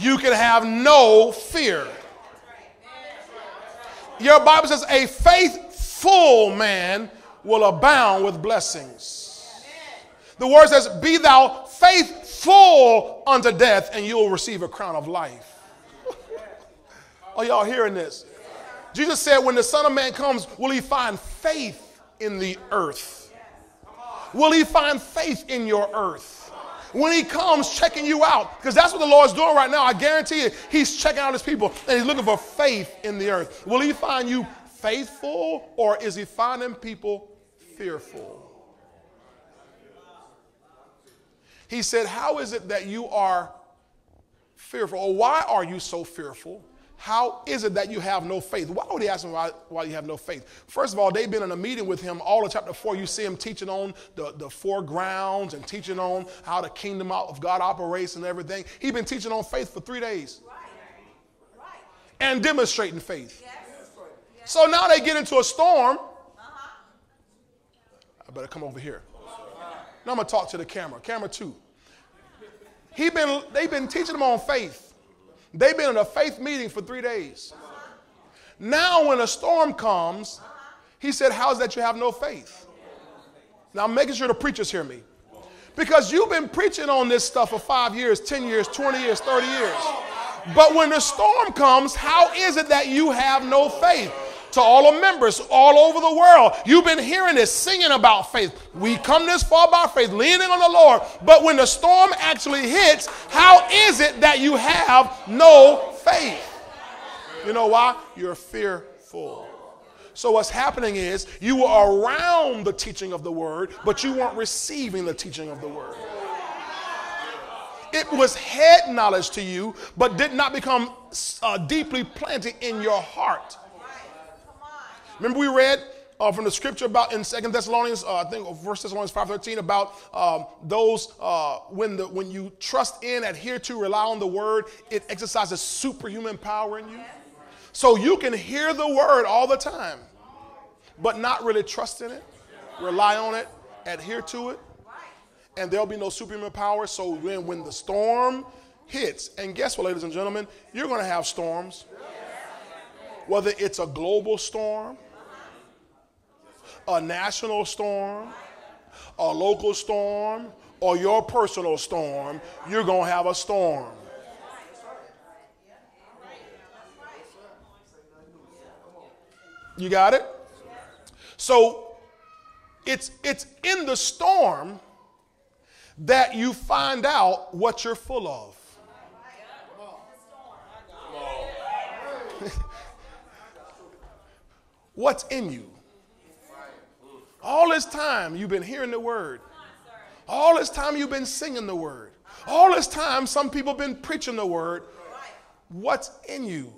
you can have no fear. Your Bible says, a faithful man will abound with blessings. The word says, Be thou faithful unto death, and you'll receive a crown of life. Are y'all hearing this? Jesus said, When the Son of Man comes, will he find faith in the earth? Will he find faith in your earth? When he comes checking you out, because that's what the Lord's doing right now. I guarantee you, he's checking out his people and he's looking for faith in the earth. Will he find you faithful or is he finding people fearful? He said, How is it that you are fearful? Or why are you so fearful? How is it that you have no faith? Why would he ask him why, why you have no faith? First of all, they've been in a meeting with him all in chapter 4. You see him teaching on the, the four grounds and teaching on how the kingdom of God operates and everything. He's been teaching on faith for three days and demonstrating faith. So now they get into a storm. I better come over here. Now I'm to talk to the camera. Camera two. He been, they've been teaching them on faith. They've been in a faith meeting for three days. Now, when a storm comes, he said, How's that you have no faith? Now, I'm making sure the preachers hear me. Because you've been preaching on this stuff for five years, 10 years, 20 years, 30 years. But when the storm comes, how is it that you have no faith? To all the members all over the world, you've been hearing this, singing about faith. We come this far by faith, leaning on the Lord. But when the storm actually hits, how is it that you have no faith? You know why? You're fearful. So what's happening is you were around the teaching of the word, but you weren't receiving the teaching of the word. It was head knowledge to you, but did not become uh, deeply planted in your heart. Remember we read uh, from the scripture about in Second Thessalonians, uh, I think First Thessalonians five thirteen, about um, those uh, when the when you trust in, adhere to, rely on the word, it exercises superhuman power in you. So you can hear the word all the time, but not really trust in it, rely on it, adhere to it, and there'll be no superhuman power. So when, when the storm hits, and guess what, ladies and gentlemen, you're going to have storms. Whether it's a global storm, a national storm, a local storm, or your personal storm, you're going to have a storm. You got it? So it's it's in the storm that you find out what you're full of. What's in you? All this time you've been hearing the word. All this time you've been singing the word. All this time some people have been preaching the word. What's in you?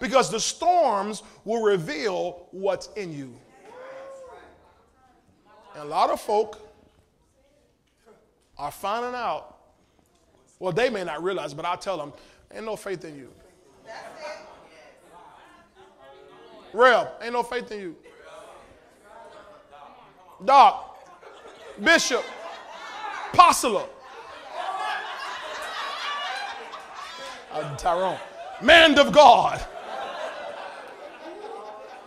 Because the storms will reveal what's in you. And a lot of folk are finding out. Well, they may not realize, but I'll tell them, ain't no faith in you. Real, ain't no faith in you. Doc, Bishop, Apostle, uh, Tyrone, man of God.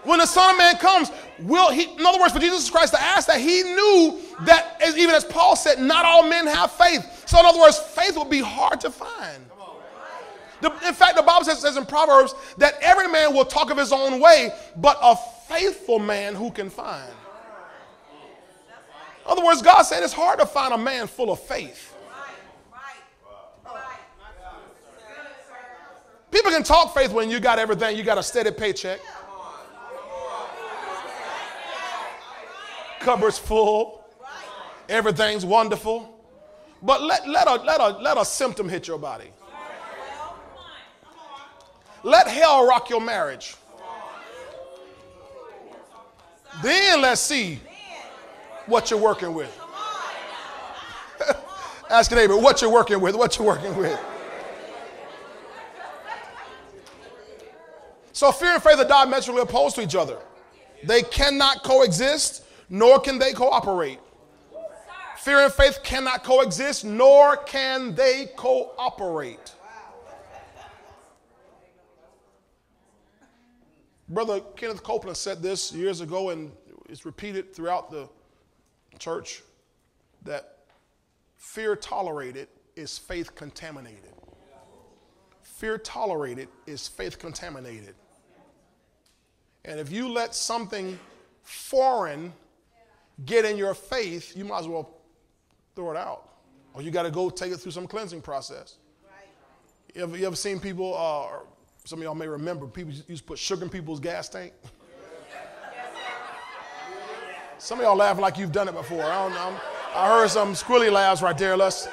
When the Son of Man comes, will he, in other words, for Jesus Christ to ask that, he knew that, as, even as Paul said, not all men have faith. So, in other words, faith will be hard to find. The, in fact, the Bible says, says in Proverbs that every man will talk of his own way, but a faithful man who can find. In other words, God said it's hard to find a man full of faith. People can talk faith when you got everything, you got a steady paycheck. Cupboard's full. Everything's wonderful. But let, let, a, let, a, let a symptom hit your body. Let hell rock your marriage. Then let's see what you're working with. Ask your neighbor what you're working with, what you're working with. So fear and faith are diametrically opposed to each other. They cannot coexist, nor can they cooperate. Fear and faith cannot coexist, nor can they cooperate. Brother Kenneth Copeland said this years ago, and it's repeated throughout the church that fear tolerated is faith contaminated. Fear tolerated is faith contaminated. And if you let something foreign get in your faith, you might as well throw it out. Or you got to go take it through some cleansing process. You, ever, you ever seen people, uh, some of y'all may remember, people used to put sugar in people's gas tank? Some of y'all laughing like you've done it before. I don't know. I heard some squilly laughs right there. Let's.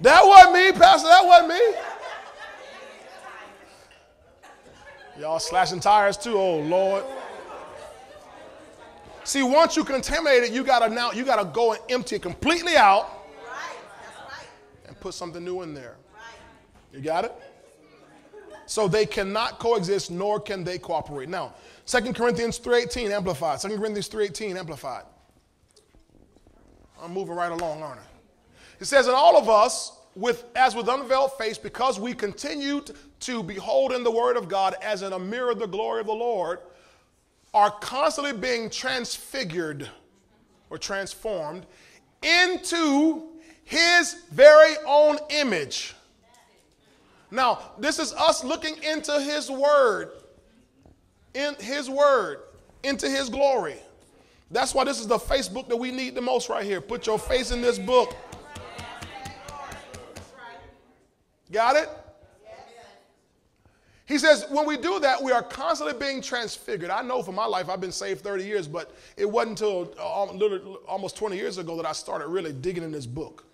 That wasn't me, Pastor. That wasn't me. Y'all slashing tires too, oh Lord. See, once you contaminate it, you gotta now you gotta go and empty it completely out and put something new in there. You got it? So they cannot coexist, nor can they cooperate. Now, 2 Corinthians 3.18 amplified. 2 Corinthians 3.18 amplified. I'm moving right along, aren't I? It says, and all of us, with as with unveiled face, because we continued to behold in the word of God as in a mirror the glory of the Lord, are constantly being transfigured or transformed into his very own image. Now, this is us looking into his word, in his word, into his glory. That's why this is the Facebook that we need the most right here. Put your face in this book. Got it? He says, when we do that, we are constantly being transfigured. I know for my life, I've been saved 30 years, but it wasn't until uh, almost 20 years ago that I started really digging in this book.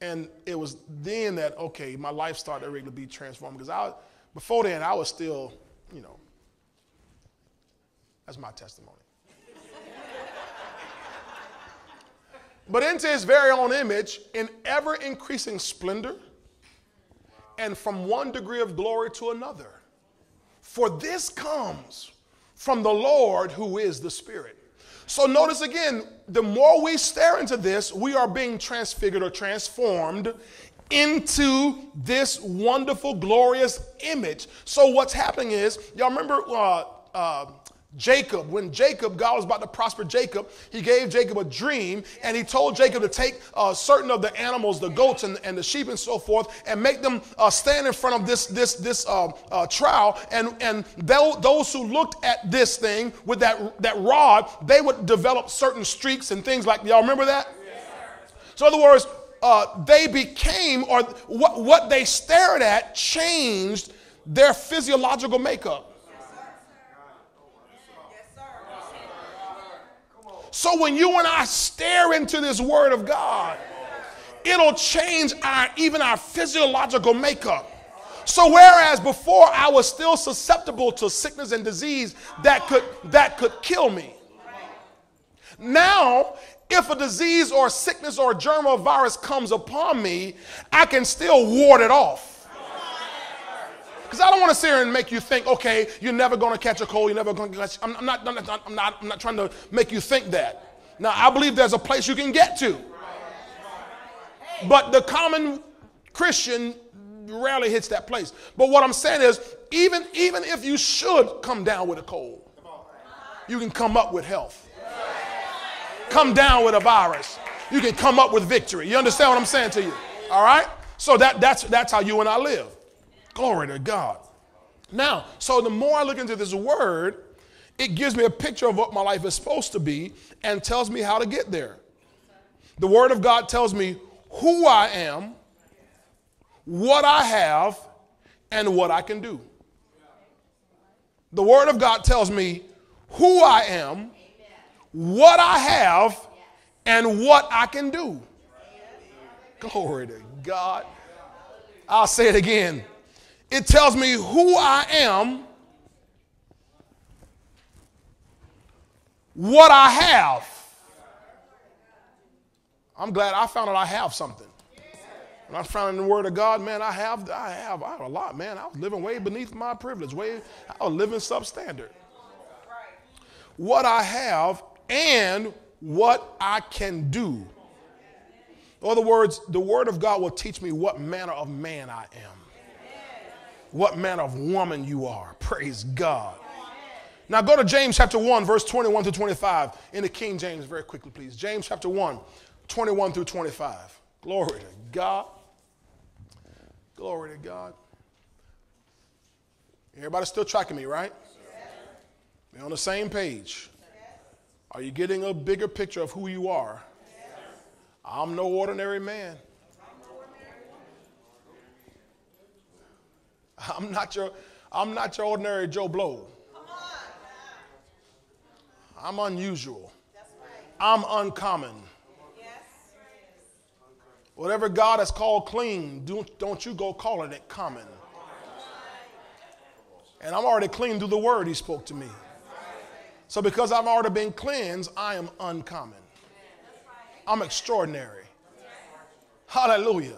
And it was then that, okay, my life started really to be transformed. Because I, before then, I was still, you know, that's my testimony. but into his very own image, in ever increasing splendor and from one degree of glory to another. For this comes from the Lord who is the Spirit. So notice again, the more we stare into this, we are being transfigured or transformed into this wonderful, glorious image. So what's happening is, y'all remember uh, uh, Jacob, when Jacob, God was about to prosper Jacob, he gave Jacob a dream and he told Jacob to take uh, certain of the animals, the goats and, and the sheep and so forth, and make them uh, stand in front of this, this, this uh, uh trial. And, and those who looked at this thing with that, that rod, they would develop certain streaks and things like Y'all remember that? So, in other words, uh, they became, or what, what they stared at changed their physiological makeup. So when you and I stare into this word of God, it'll change our even our physiological makeup. So whereas before I was still susceptible to sickness and disease that could that could kill me. Now, if a disease or sickness or germ or virus comes upon me, I can still ward it off. Because I don't want to sit here and make you think, okay, you're never going to catch a cold, you're never going to catch. I'm, I'm, not, I'm, not, I'm, not, I'm not trying to make you think that. Now, I believe there's a place you can get to. But the common Christian rarely hits that place. But what I'm saying is, even, even if you should come down with a cold, you can come up with health. Come down with a virus. You can come up with victory. You understand what I'm saying to you? All right? So that, that's, that's how you and I live. Glory to God. Now, so the more I look into this word, it gives me a picture of what my life is supposed to be and tells me how to get there. The word of God tells me who I am, what I have, and what I can do. The word of God tells me who I am, what I have, and what I can do. Glory to God. I'll say it again. It tells me who I am, what I have. I'm glad I found out I have something. When I found in the Word of God, man, I have, I have, I have a lot, man. I was living way beneath my privilege, way, I was living substandard. What I have and what I can do. In other words, the Word of God will teach me what manner of man I am what manner of woman you are. Praise God. Now go to James chapter 1, verse 21 to 25 in the King James, very quickly, please. James chapter 1, 21 through 25. Glory to God. Glory to God. Everybody still tracking me, right? We're on the same page. Are you getting a bigger picture of who you are? I'm no ordinary man. I'm not your, I'm not your ordinary Joe Blow. I'm unusual. I'm uncommon. Whatever God has called clean, don't, don't you go calling it common. And I'm already clean through the word he spoke to me. So because I've already been cleansed, I am uncommon. I'm extraordinary. Hallelujah.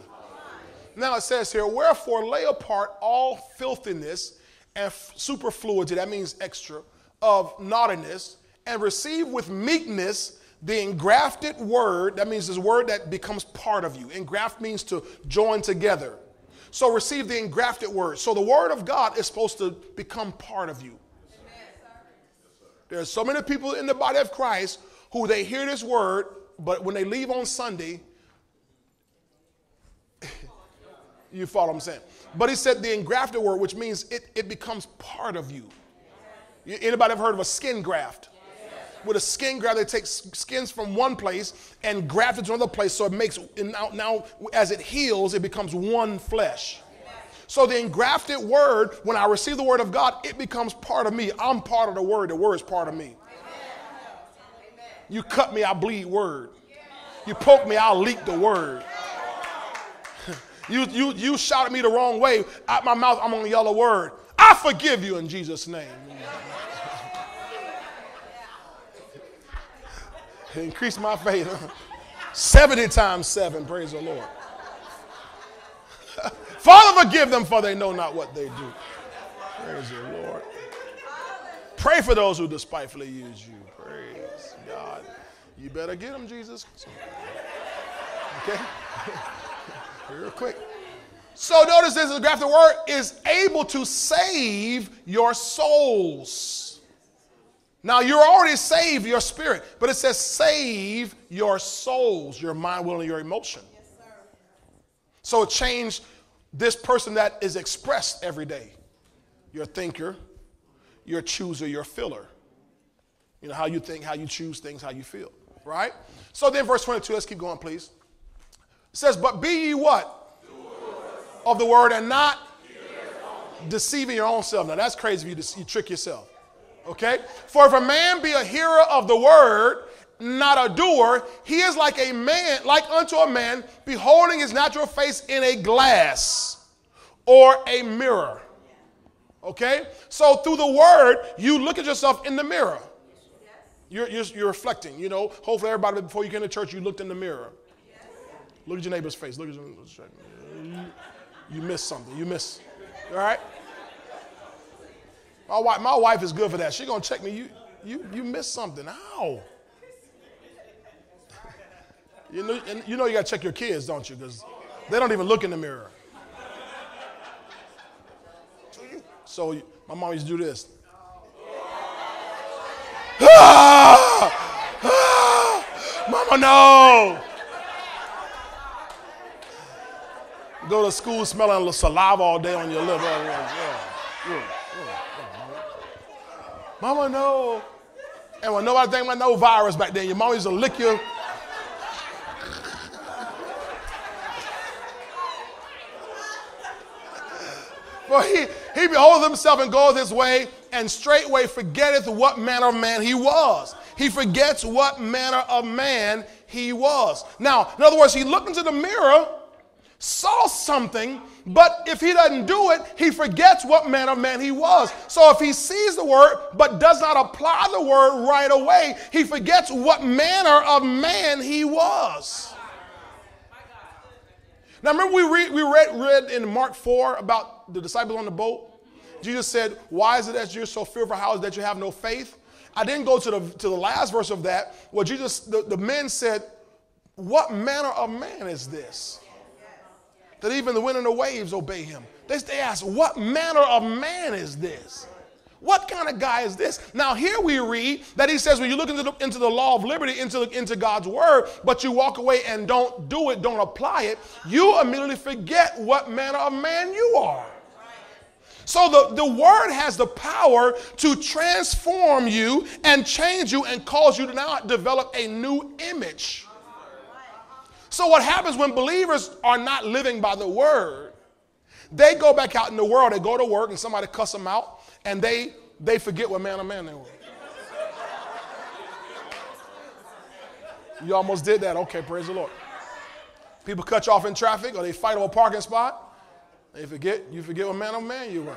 Now it says here, wherefore lay apart all filthiness and superfluity, that means extra, of naughtiness, and receive with meekness the engrafted word, that means this word that becomes part of you. Engraft means to join together. So receive the engrafted word. So the word of God is supposed to become part of you. There are so many people in the body of Christ who they hear this word, but when they leave on Sunday, you follow what I'm saying? But he said the engrafted word, which means it, it becomes part of you. Anybody ever heard of a skin graft? With a skin graft, they take skins from one place and graft it to another place, so it makes now, now as it heals, it becomes one flesh. So the engrafted word, when I receive the word of God, it becomes part of me. I'm part of the word. The word is part of me. You cut me, I bleed word. You poke me, I'll leak the word. You, you, you shouted me the wrong way. Out my mouth, I'm going to yell a word. I forgive you in Jesus' name. Increase my faith. 70 times 7, praise the Lord. Father, forgive them, for they know not what they do. Praise the Lord. Pray for those who despitefully use you. Praise God. You better get them, Jesus. Okay? Real quick. So notice this the graphic word is able to save your souls. Now you're already saved your spirit, but it says save your souls, your mind, will, and your emotion. Yes, so it changed this person that is expressed every day. Your thinker, your chooser, your filler. You know, how you think, how you choose things, how you feel, right? So then, verse 22, let's keep going, please. It says, But be ye what? Of the word and not deceiving your own self. Now, that's crazy if you, you trick yourself. Okay? For if a man be a hearer of the word, not a doer, he is like a man, like unto a man, beholding his natural face in a glass or a mirror. Okay? So through the word, you look at yourself in the mirror. You're, you're, you're reflecting. You know, hopefully everybody, before you came to church, you looked in the mirror. Look at your neighbor's face. Look at your you, you missed something. You missed. All right? My wife, my wife is good for that. She's gonna check me. You you you missed something. How? You know, you know you gotta check your kids, don't you? Because they don't even look in the mirror. So my mom used to do this. Ah! Ah! Mama, no! Go to school smelling saliva all day on your lip. Yeah, yeah, yeah, Mama, no. And when nobody think about no virus back then, your mama used to lick you. For he, he beholds himself and goeth his way, and straightway forgetteth what manner of man he was. He forgets what manner of man he was. Now, in other words, he looked into the mirror saw something, but if he doesn't do it, he forgets what manner of man he was. So if he sees the word but does not apply the word right away, he forgets what manner of man he was. Now remember we read, we read, read in Mark 4 about the disciples on the boat? Jesus said, Why is it that you're so fearful? How is that you have no faith? I didn't go to the, to the last verse of that, where Jesus, the, the men said, What manner of man is this? That even the wind and the waves obey him. They, they ask, What manner of man is this? What kind of guy is this? Now, here we read that he says, when you look into the, into the law of liberty, into, into God's word, but you walk away and don't do it, don't apply it, you immediately forget what manner of man you are. So the, the word has the power to transform you and change you and cause you to now develop a new image. So, what happens when believers are not living by the word? They go back out in the world, they go to work, and somebody cuss them out, and they, they forget what man of man they were. You almost did that. Okay, praise the Lord. People cut you off in traffic or they fight over a parking spot. They forget, you forget what man of man you were.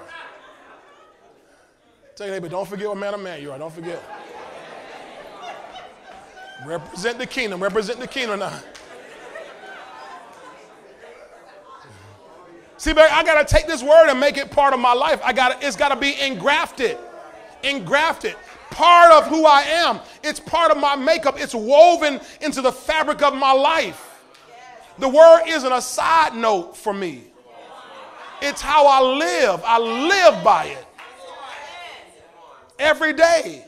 Tell your neighbor, don't forget what man of man you are. Don't forget. represent the kingdom. Represent the kingdom now. See, but I got to take this word and make it part of my life. I got it's got to be engrafted. Engrafted. Part of who I am. It's part of my makeup. It's woven into the fabric of my life. The word isn't a side note for me. It's how I live. I live by it. Every day.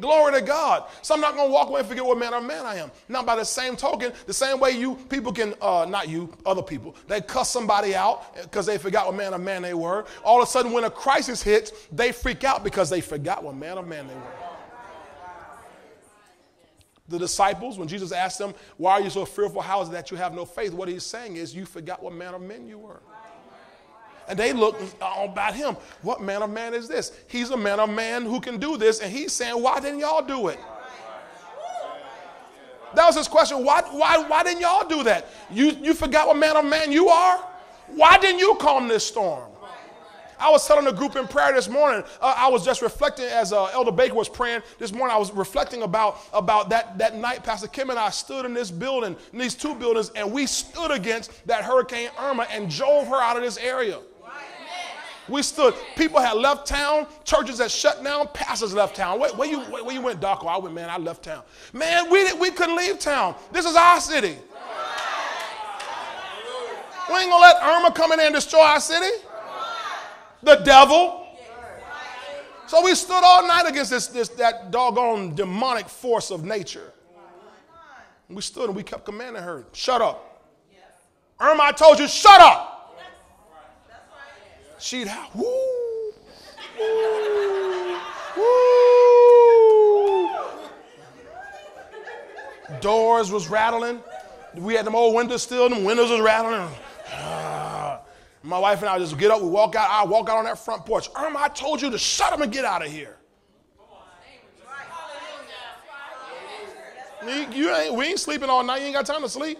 Glory to God. So I'm not going to walk away and forget what man of man I am. Now, by the same token, the same way you people can, uh, not you, other people, they cuss somebody out because they forgot what man of man they were. All of a sudden, when a crisis hits, they freak out because they forgot what man of man they were. The disciples, when Jesus asked them, Why are you so fearful? How is it that you have no faith? What he's saying is, You forgot what man of men you were. And they look all about him. What man of man is this? He's a man of man who can do this. And he's saying, Why didn't y'all do it? That was his question. Why, why, why didn't y'all do that? You, you forgot what man of man you are? Why didn't you calm this storm? I was telling a group in prayer this morning. Uh, I was just reflecting as uh, Elder Baker was praying this morning. I was reflecting about, about that, that night. Pastor Kim and I stood in this building, in these two buildings, and we stood against that Hurricane Irma and drove her out of this area. We stood. People had left town. Churches had shut down. Pastors left town. Where, where you, where, where you went, Doc? I went, man, I left town. Man, we, we couldn't leave town. This is our city. We ain't to let Irma come in and destroy our city. The devil. So we stood all night against this, this that doggone demonic force of nature. We stood and we kept commanding her, shut up. Irma, I told you, shut up she'd woo, woo, woo. Doors was rattling. We had them old windows still, them windows was rattling. My wife and I just get up, we walk out, I walk out on that front porch. Irma, I told you to shut up and get out of here. You ain't, we ain't sleeping all night. You ain't got time to sleep.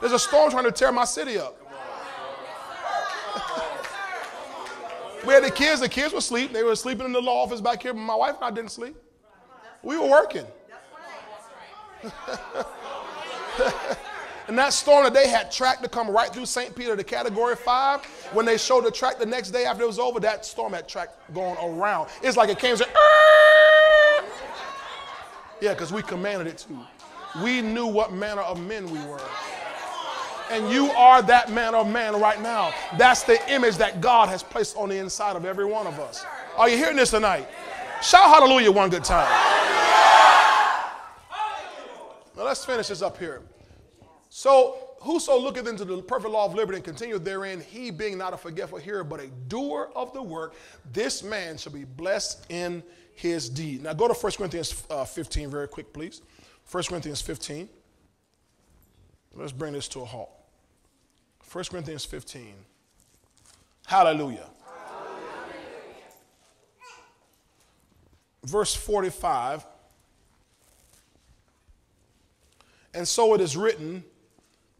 There's a storm trying to tear my city up. We had the kids. The kids were asleep. They were sleeping in the law office back here, but my wife and I didn't sleep. We were working. and that storm that they had tracked to come right through St. Peter to category five, when they showed the track the next day after it was over, that storm had track going around. It's like it came and said, ah! yeah, because we commanded it to. We knew what manner of men we were. And you are that man of man right now. That's the image that God has placed on the inside of every one of us. Are you hearing this tonight? Shout hallelujah one good time. Now let's finish this up here. So, whoso looketh into the perfect law of liberty and continueth therein, he being not a forgetful hearer, but a doer of the work, this man shall be blessed in his deed. Now go to 1 Corinthians uh, 15 very quick, please. 1 Corinthians 15. Let's bring this to a halt. 1 Corinthians 15. Hallelujah. Hallelujah. Verse 45. And so it is written,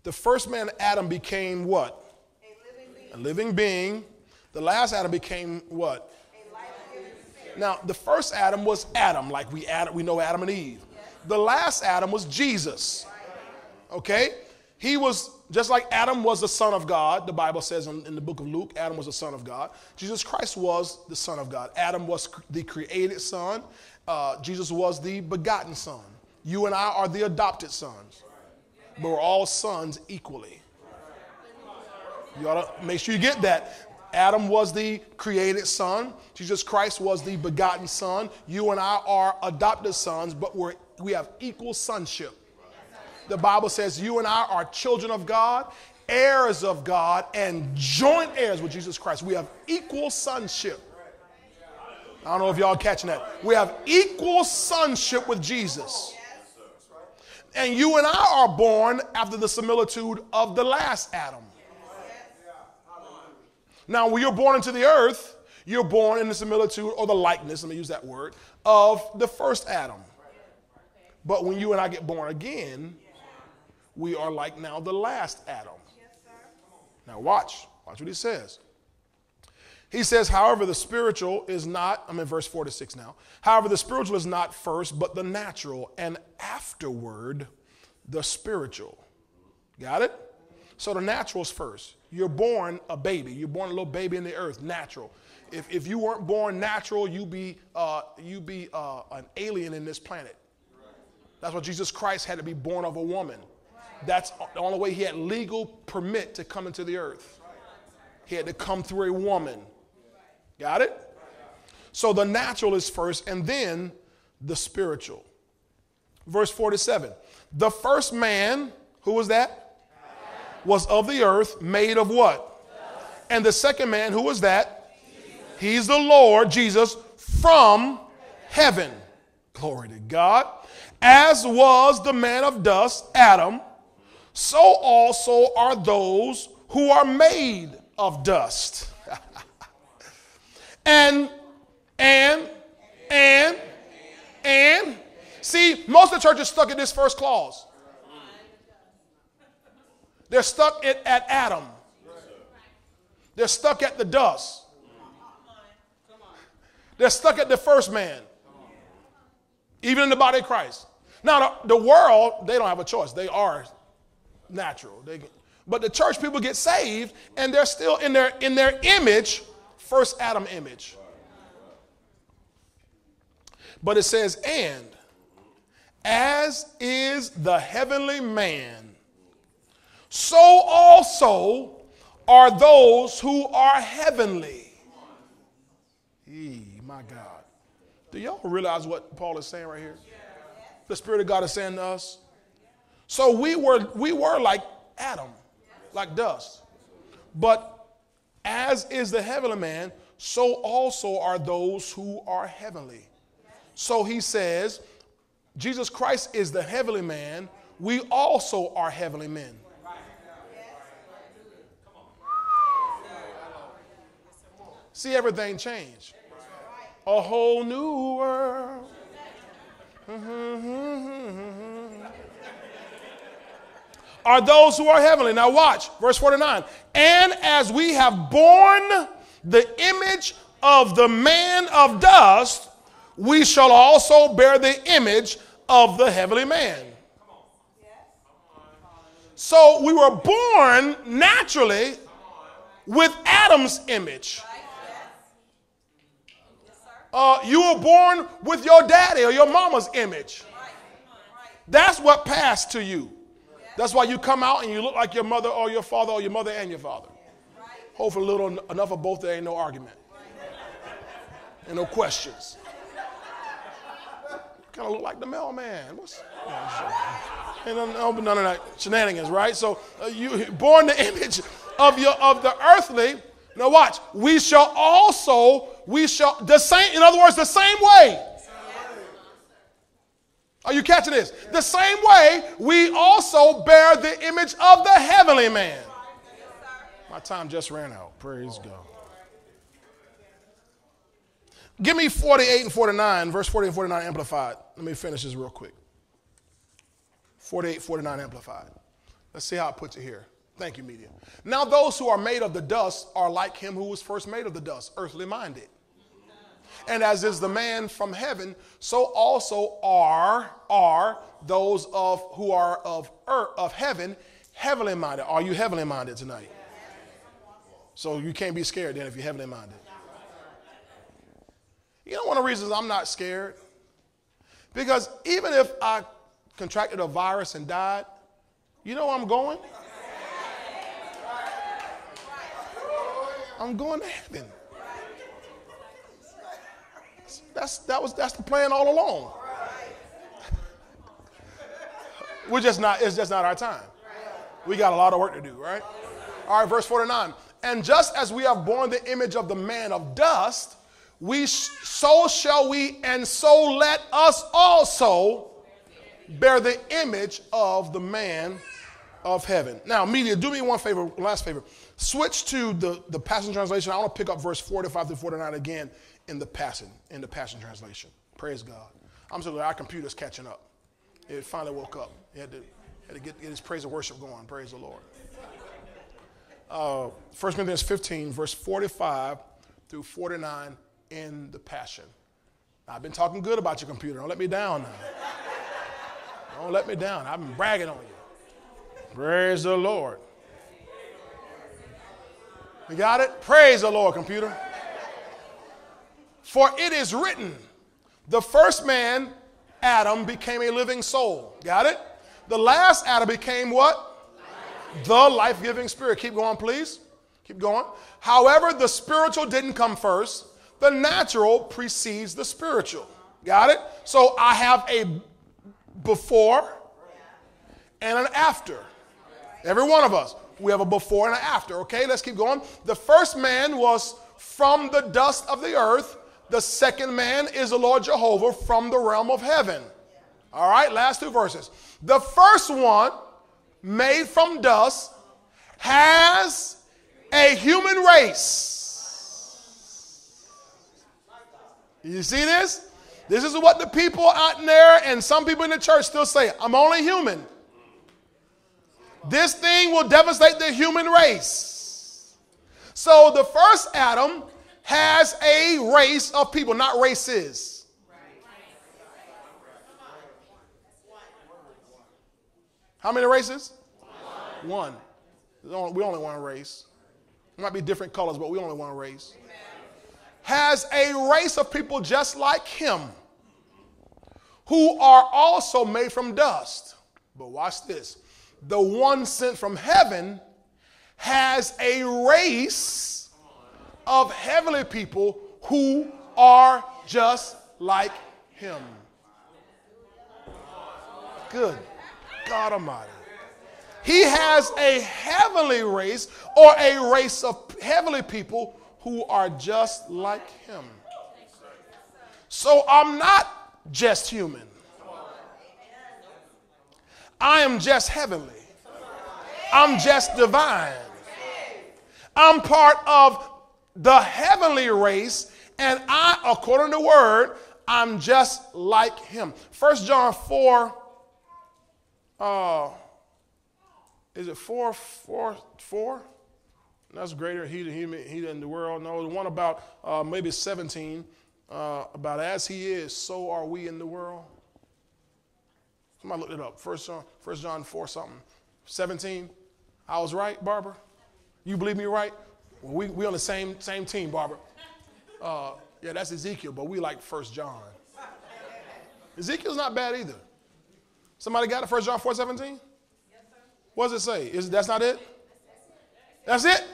the first man, Adam, became what? A living being. A living being. The last Adam became what? Now, the first Adam was Adam, like we, Adam, we know Adam and Eve. The last Adam was Jesus. Okay? He was just like Adam was the son of God, the Bible says in, in, the book of Luke, Adam was the son of God. Jesus Christ was the son of God. Adam was the created son. Uh, Jesus was the begotten son. You and I are the adopted sons. But we're all sons equally. You ought to make sure you get that. Adam was the created son. Jesus Christ was the begotten son. You and I are adopted sons, but we're, we have equal sonship the Bible says you and I are children of God, heirs of God, and joint heirs with Jesus Christ. We have equal sonship. I don't know if y'all catching that. We have equal sonship with Jesus. And you and I are born after the similitude of the last Adam. Now, when you're born into the earth, you're born in the similitude or the likeness, let me use that word, of the first Adam. But when you and I get born again, we are like now the last Adam. Yes, now, watch. Watch what he says. He says, however, the spiritual is not, I'm in verse 4 to 6 now. However, the spiritual is not first, but the natural, and afterward, the spiritual. Got it? So the natural is first. You're born a baby. You're born a little baby in the earth, natural. If, if you weren't born natural, you'd be, uh, you be uh, an alien in this planet. That's why Jesus Christ had to be born of a woman. That's the only way he had legal permit to come into the earth. He had to come through a woman. Got it? So the natural is first, and then the spiritual. Verse 47 The first man, who was that? Was of the earth, made of what? And the second man, who was that? He's the Lord, Jesus, from heaven. Glory to God. As was the man of dust, Adam, so also are those who are made of dust. and, and, and, and, see, most of the church is stuck in this first clause. They're stuck at, at Adam. They're stuck at the dust. They're stuck at the first man, even in the body of Christ. Now, the, the world, they don't have a choice. They are natural. They, get, but the church people get saved, and they're still in their in their image, first Adam image. But it says, and as is the heavenly man, so also are those who are heavenly. Eee, my God. Do y'all realize what Paul is saying right here? The Spirit of God is saying to us. So we were we were like Adam, like dust. But as is the heavenly man, so also are those who are heavenly. So he says, Jesus Christ is the heavenly man. We also are heavenly men. See, everything changed. A whole new world. Mm-hmm, mm-hmm, mm-hmm, are those who are heavenly. Now, watch, verse 49. And as we have borne the image of the man of dust, we shall also bear the image of the heavenly man. So we were born naturally with Adam's image. Uh, you were born with your daddy or your mama's image. That's what passed to you. That's why you come out and you look like your mother or your father or your mother and your father. Hopefully, a little enough of both, there ain't no argument and no questions. Kind of look like the mailman. What's, and none, none of that shenanigans, right? So uh, you born the image of your of the earthly. Now watch. We shall also we shall the same. In other words, the same way. Are you catching this? The same way we also bear the image of the heavenly man. My time just ran out. Praise God. Give me 48 and 49, verse 40 and 49 amplified. Let me finish this real quick. 48, 49 amplified. Let's see how it puts it here. Thank you, media. Now, those who are made of the dust are like him who was first made of the dust, earthly minded. And as is the man from heaven, so also are are those of who are of earth, of heaven, heavenly minded. Are you heavenly minded tonight? So you can't be scared then if you're heavenly minded. You know one of the reasons I'm not scared? Because even if I contracted a virus and died, you know where I'm going? I'm going to heaven. That's, that was, that's the plan all along. We're just not, it's just not our time. We got a lot of work to do, right? All right, verse 49. And just as we have borne the image of the man of dust, we so shall we, and so let us also bear the image of the man of heaven. Now, media, do me one favor, last favor. Switch to the, the Passion Translation. I want to pick up verse 45 to 49 again in the Passion, in the Passion Translation. Praise God. I'm so glad our computer's catching up. It finally woke up. It had to, had to get, get his praise and worship going. Praise the Lord. Uh, 1 Corinthians 15, verse 45 through 49 in the Passion. I've been talking good about your computer. Don't let me down now. Don't let me down. I've been bragging on you. Praise the Lord. We got it? Praise the Lord, computer. For it is written, the first man, Adam, became a living soul. Got it? The last Adam became what? Life. The life giving spirit. Keep going, please. Keep going. However, the spiritual didn't come first, the natural precedes the spiritual. Got it? So I have a before and an after. Every one of us. We have a before and an after. Okay, let's keep going. The first man was from the dust of the earth. The second man is the Lord Jehovah from the realm of heaven. All right, last two verses. The first one, made from dust, has a human race. You see this? This is what the people out there and some people in the church still say I'm only human. This thing will devastate the human race. So the first Adam has a race of people, not races. How many races? One. one. We only one race. It might be different colors, but we only one race. Has a race of people just like him who are also made from dust. But watch this the one sent from heaven has a race of heavenly people who are just like him. Good God Almighty. He has a heavenly race or a race of heavenly people who are just like him. So I'm not just human. I am just heavenly. I'm just divine. I'm part of the heavenly race, and I, according to the word, I'm just like him. First John 4, uh, is it 4, 4, 4? That's greater he, he, he than the world. No, the one about uh, maybe 17, uh, about as he is, so are we in the world. Somebody look it up. First John, First John 4 something. 17. I was right, Barbara? You believe me right? Well, we, we on the same, same team, Barbara. Uh, yeah, that's Ezekiel, but we like First John. Ezekiel's not bad either. Somebody got it? First John 4 17? What does it say? Is that's not it? That's it?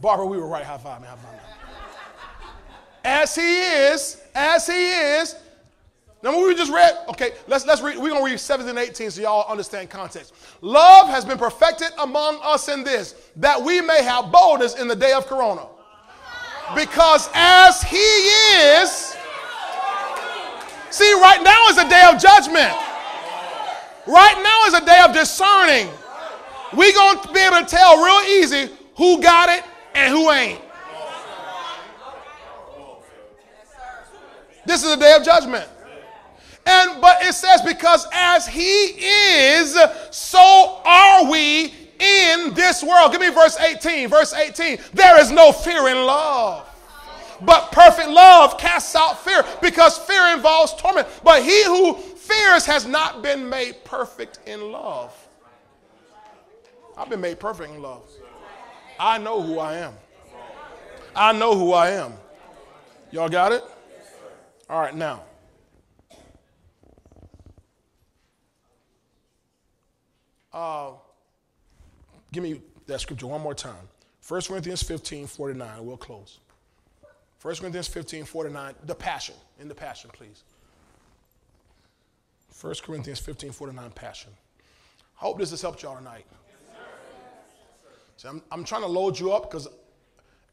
Barbara, we were right. High five, man. High five, man. As he is, as he is, now, what we just read, okay, let's, let's read, we're going to read 17 and 18 so y'all understand context. Love has been perfected among us in this, that we may have boldness in the day of Corona. Because as he is, see, right now is a day of judgment. Right now is a day of discerning. We're going to be able to tell real easy who got it and who ain't. This is a day of judgment. And but it says, because as he is, so are we in this world. Give me verse 18. Verse 18. There is no fear in love. But perfect love casts out fear because fear involves torment. But he who fears has not been made perfect in love. I've been made perfect in love. I know who I am. I know who I am. Y'all got it? All right, now. Uh, give me that scripture one more time. 1 Corinthians 15, 49. We'll close. 1 Corinthians 15, 49. The passion. In the passion, please. 1 Corinthians 15, 49, passion. I hope this has helped y'all tonight. See, I'm, I'm trying to load you up because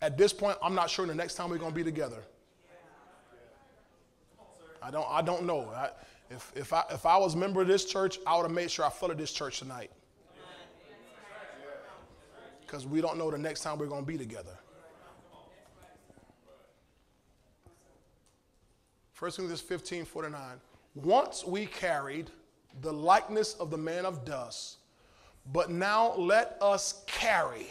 at this point, I'm not sure the next time we're going to be together. I don't, I don't know. I, if, if, I, if I was a member of this church, I would have made sure I flooded this church tonight. Because we don't know the next time we're going to be together. 1 Corinthians 15 49. Once we carried the likeness of the man of dust, but now let us carry.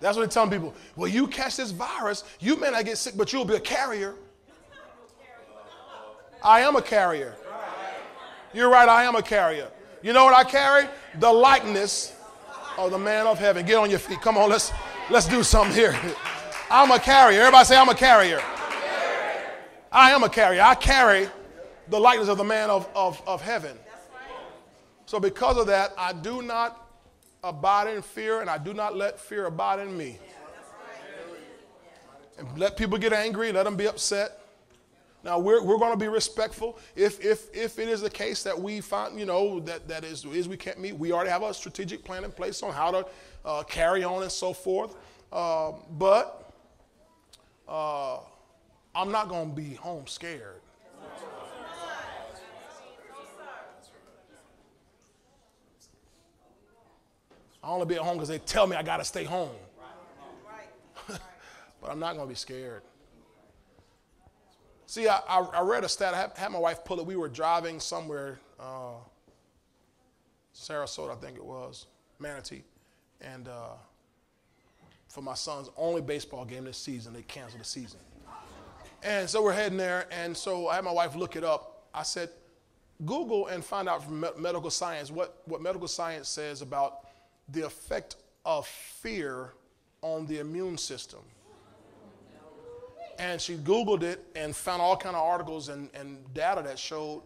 That's what they're telling people. Well, you catch this virus, you may not get sick, but you'll be a carrier. I am a carrier. You're right, I am a carrier. You know what I carry? The likeness of the man of heaven. Get on your feet. Come on, let's let's do something here. I'm a carrier. Everybody say I'm a carrier. I am a carrier. I carry the likeness of the man of, of, of heaven. So because of that, I do not abide in fear and I do not let fear abide in me. And let people get angry, let them be upset. Now we're, we're going to be respectful. If, if, if it is the case that we find, you know, that, that is, is we can't meet, we already have a strategic plan in place on how to uh, carry on and so forth. Uh, but uh, I'm not going to be home scared. I only be at home because they tell me I got to stay home. but I'm not going to be scared. See, I, I, I read a stat. I had, had, my wife pull it. We were driving somewhere, uh, Sarasota, I think it was, Manatee. And uh, for my son's only baseball game this season, they canceled the season. And so we're heading there. And so I had my wife look it up. I said, Google and find out from me- medical science what, what medical science says about the effect of fear on the immune system. And she Googled it and found all kind of articles and, and data that showed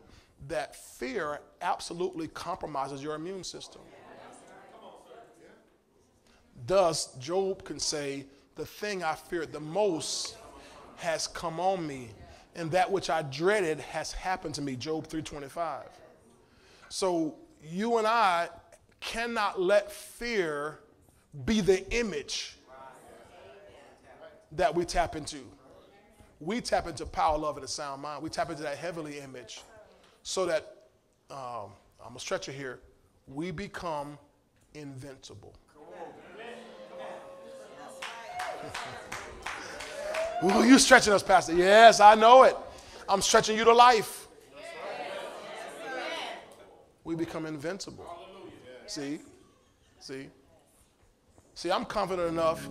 that fear absolutely compromises your immune system. Thus, Job can say, The thing I feared the most has come on me, and that which I dreaded has happened to me. Job 325. So you and I cannot let fear be the image that we tap into. We tap into power, love, and a sound mind. We tap into that heavenly image so that, um, I'm stretch it here, we become invincible. Ooh, you stretching us, Pastor. Yes, I know it. I'm stretching you to life. We become invincible. See? See? See, I'm confident enough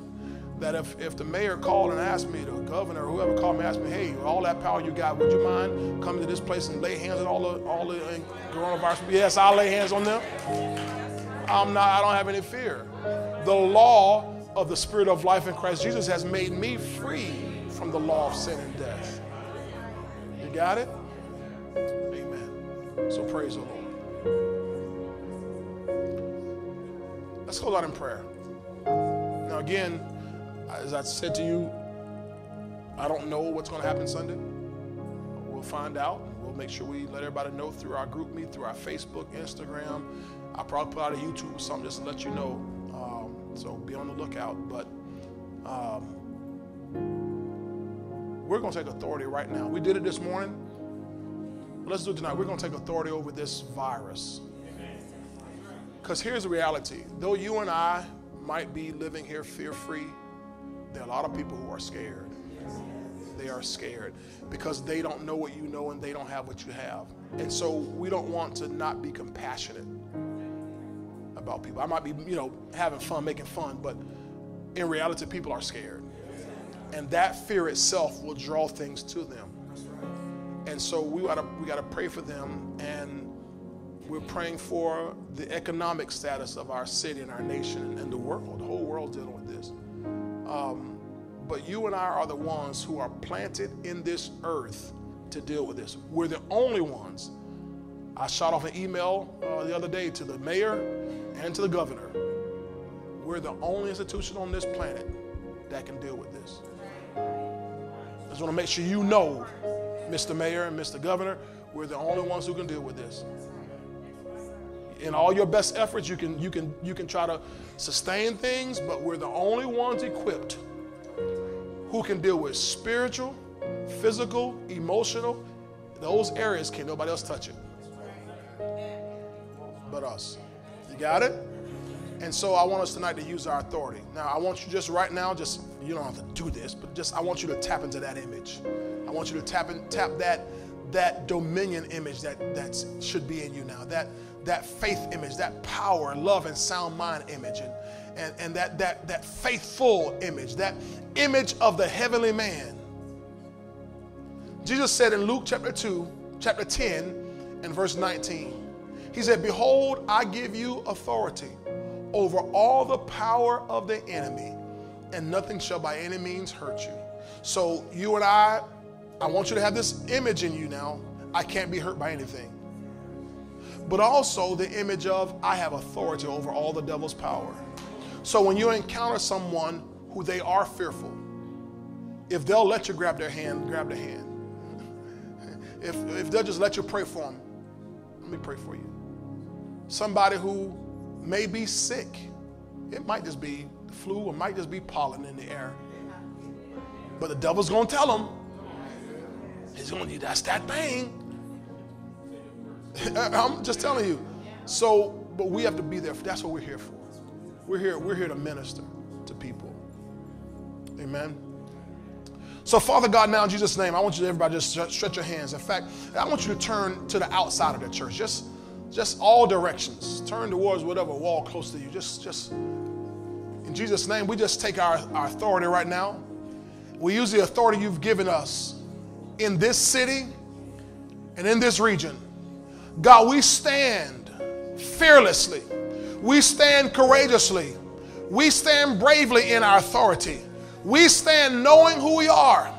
that if, if the mayor called and asked me, the governor, or whoever called me, asked me, hey, all that power you got, would you mind coming to this place and lay hands on all the all the uh, coronavirus? Yes, I'll lay hands on them. I'm not, I don't have any fear. The law of the spirit of life in Christ Jesus has made me free from the law of sin and death. You got it? Amen. So praise the Lord. Let's hold on in prayer. Now, again, as I said to you, I don't know what's going to happen Sunday. We'll find out. We'll make sure we let everybody know through our GroupMe, through our Facebook, Instagram. I'll probably put out a YouTube or something just to let you know. Um, so be on the lookout. But um, we're going to take authority right now. We did it this morning. Let's do it tonight. We're going to take authority over this virus. Because here's the reality though you and I might be living here fear free, there are a lot of people who are scared. They are scared because they don't know what you know and they don't have what you have. And so we don't want to not be compassionate about people. I might be, you know, having fun, making fun, but in reality, people are scared. And that fear itself will draw things to them. And so we gotta we gotta pray for them and we're praying for the economic status of our city and our nation and the world. The whole world dealing. Um, but you and I are the ones who are planted in this earth to deal with this. We're the only ones. I shot off an email uh, the other day to the mayor and to the governor. We're the only institution on this planet that can deal with this. I just want to make sure you know, Mr. Mayor and Mr. Governor, we're the only ones who can deal with this in all your best efforts, you can, you, can, you can try to sustain things, but we're the only ones equipped who can deal with spiritual, physical, emotional. Those areas can nobody else touch it but us. You got it? And so I want us tonight to use our authority. Now, I want you just right now, just you don't have to do this, but just I want you to tap into that image. I want you to tap in, tap that that dominion image that that should be in you now. That that faith image, that power, love, and sound mind image, and, and, and that, that, that faithful image, that image of the heavenly man. Jesus said in Luke chapter 2, chapter 10, and verse 19, He said, Behold, I give you authority over all the power of the enemy, and nothing shall by any means hurt you. So, you and I, I want you to have this image in you now. I can't be hurt by anything but also the image of I have authority over all the devil's power. So when you encounter someone who they are fearful, if they'll let you grab their hand, grab their hand. if, if they'll just let you pray for them, let me pray for you. Somebody who may be sick. It might just be flu or might just be pollen in the air. But the devil's to tell them. Going to, that's that thing. I'm just telling you. So, but we have to be there. That's what we're here for. We're here, we're here to minister to people. Amen. So, Father God, now in Jesus' name, I want you to everybody just stretch your hands. In fact, I want you to turn to the outside of the church. Just, just all directions. Turn towards whatever wall close to you. Just, just in Jesus' name, we just take our, our authority right now. We use the authority you've given us in this city and in this region. God, we stand fearlessly. We stand courageously. We stand bravely in our authority. We stand knowing who we are,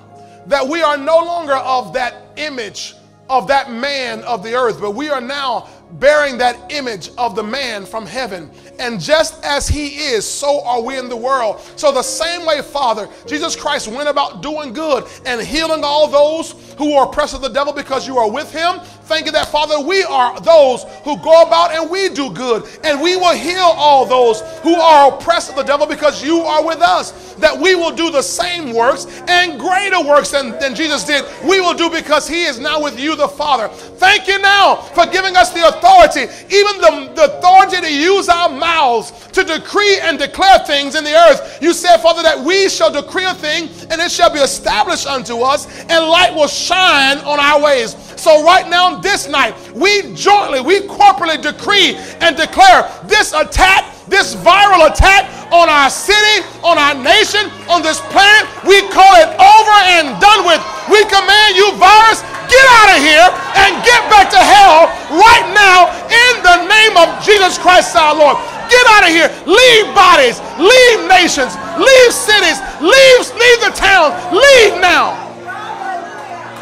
that we are no longer of that image of that man of the earth, but we are now bearing that image of the man from heaven. And just as he is, so are we in the world. So, the same way, Father, Jesus Christ went about doing good and healing all those who are oppressed of the devil because you are with him. Thank you that, Father, we are those who go about and we do good. And we will heal all those who are oppressed of the devil because you are with us. That we will do the same works and greater works than, than Jesus did. We will do because he is now with you, the Father. Thank you now for giving us the authority, even the, the authority to use our mouths to decree and declare things in the earth. You said, Father, that we shall decree a thing and it shall be established unto us, and light will shine on our ways. So, right now, this night, we jointly, we corporately decree and declare this attack, this viral attack on our city, on our nation, on this planet, we call it over and done with. We command you, virus, get out of here and get back to hell right now in the name of Jesus Christ our Lord. Get out of here. Leave bodies, leave nations, leave cities, leave, leave the town, leave now.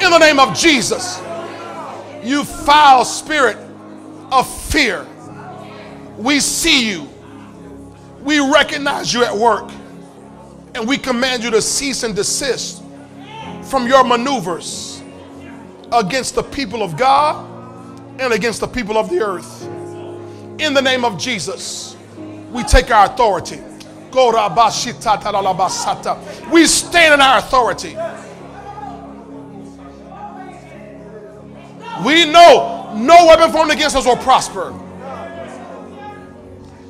In the name of Jesus. You foul spirit of fear. We see you. We recognize you at work. And we command you to cease and desist from your maneuvers against the people of God and against the people of the earth. In the name of Jesus, we take our authority. We stand in our authority. We know no weapon formed against us will prosper.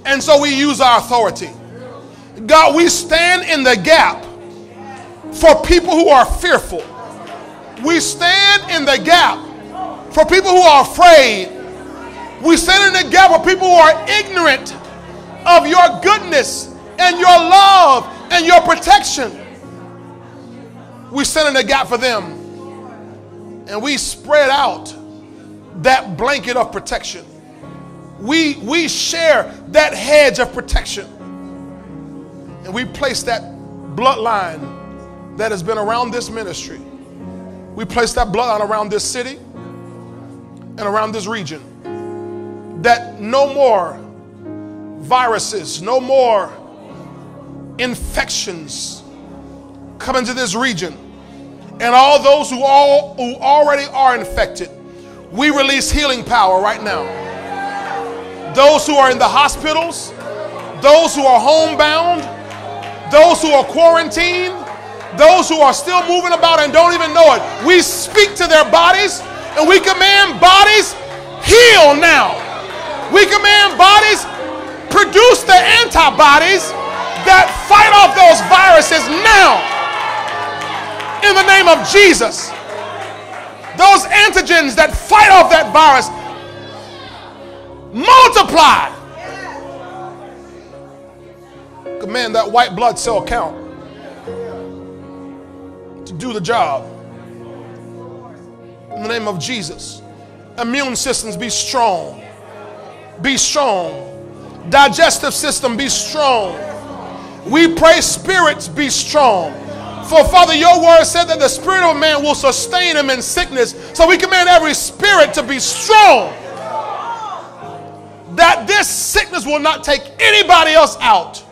And so we use our authority. God, we stand in the gap for people who are fearful. We stand in the gap for people who are afraid. We stand in the gap for people who are ignorant of your goodness and your love and your protection. We stand in the gap for them. And we spread out that blanket of protection. We, we share that hedge of protection. And we place that bloodline that has been around this ministry. We place that bloodline around this city and around this region. That no more viruses, no more infections come into this region. And all those who, all, who already are infected, we release healing power right now. Those who are in the hospitals, those who are homebound, those who are quarantined, those who are still moving about and don't even know it, we speak to their bodies and we command bodies heal now. We command bodies produce the antibodies that fight off those viruses now. In the name of Jesus. Those antigens that fight off that virus Command that white blood cell count to do the job. In the name of Jesus. Immune systems be strong. Be strong. Digestive system be strong. We pray spirits be strong. For Father, your word said that the spirit of man will sustain him in sickness. So we command every spirit to be strong. That this sickness will not take anybody else out.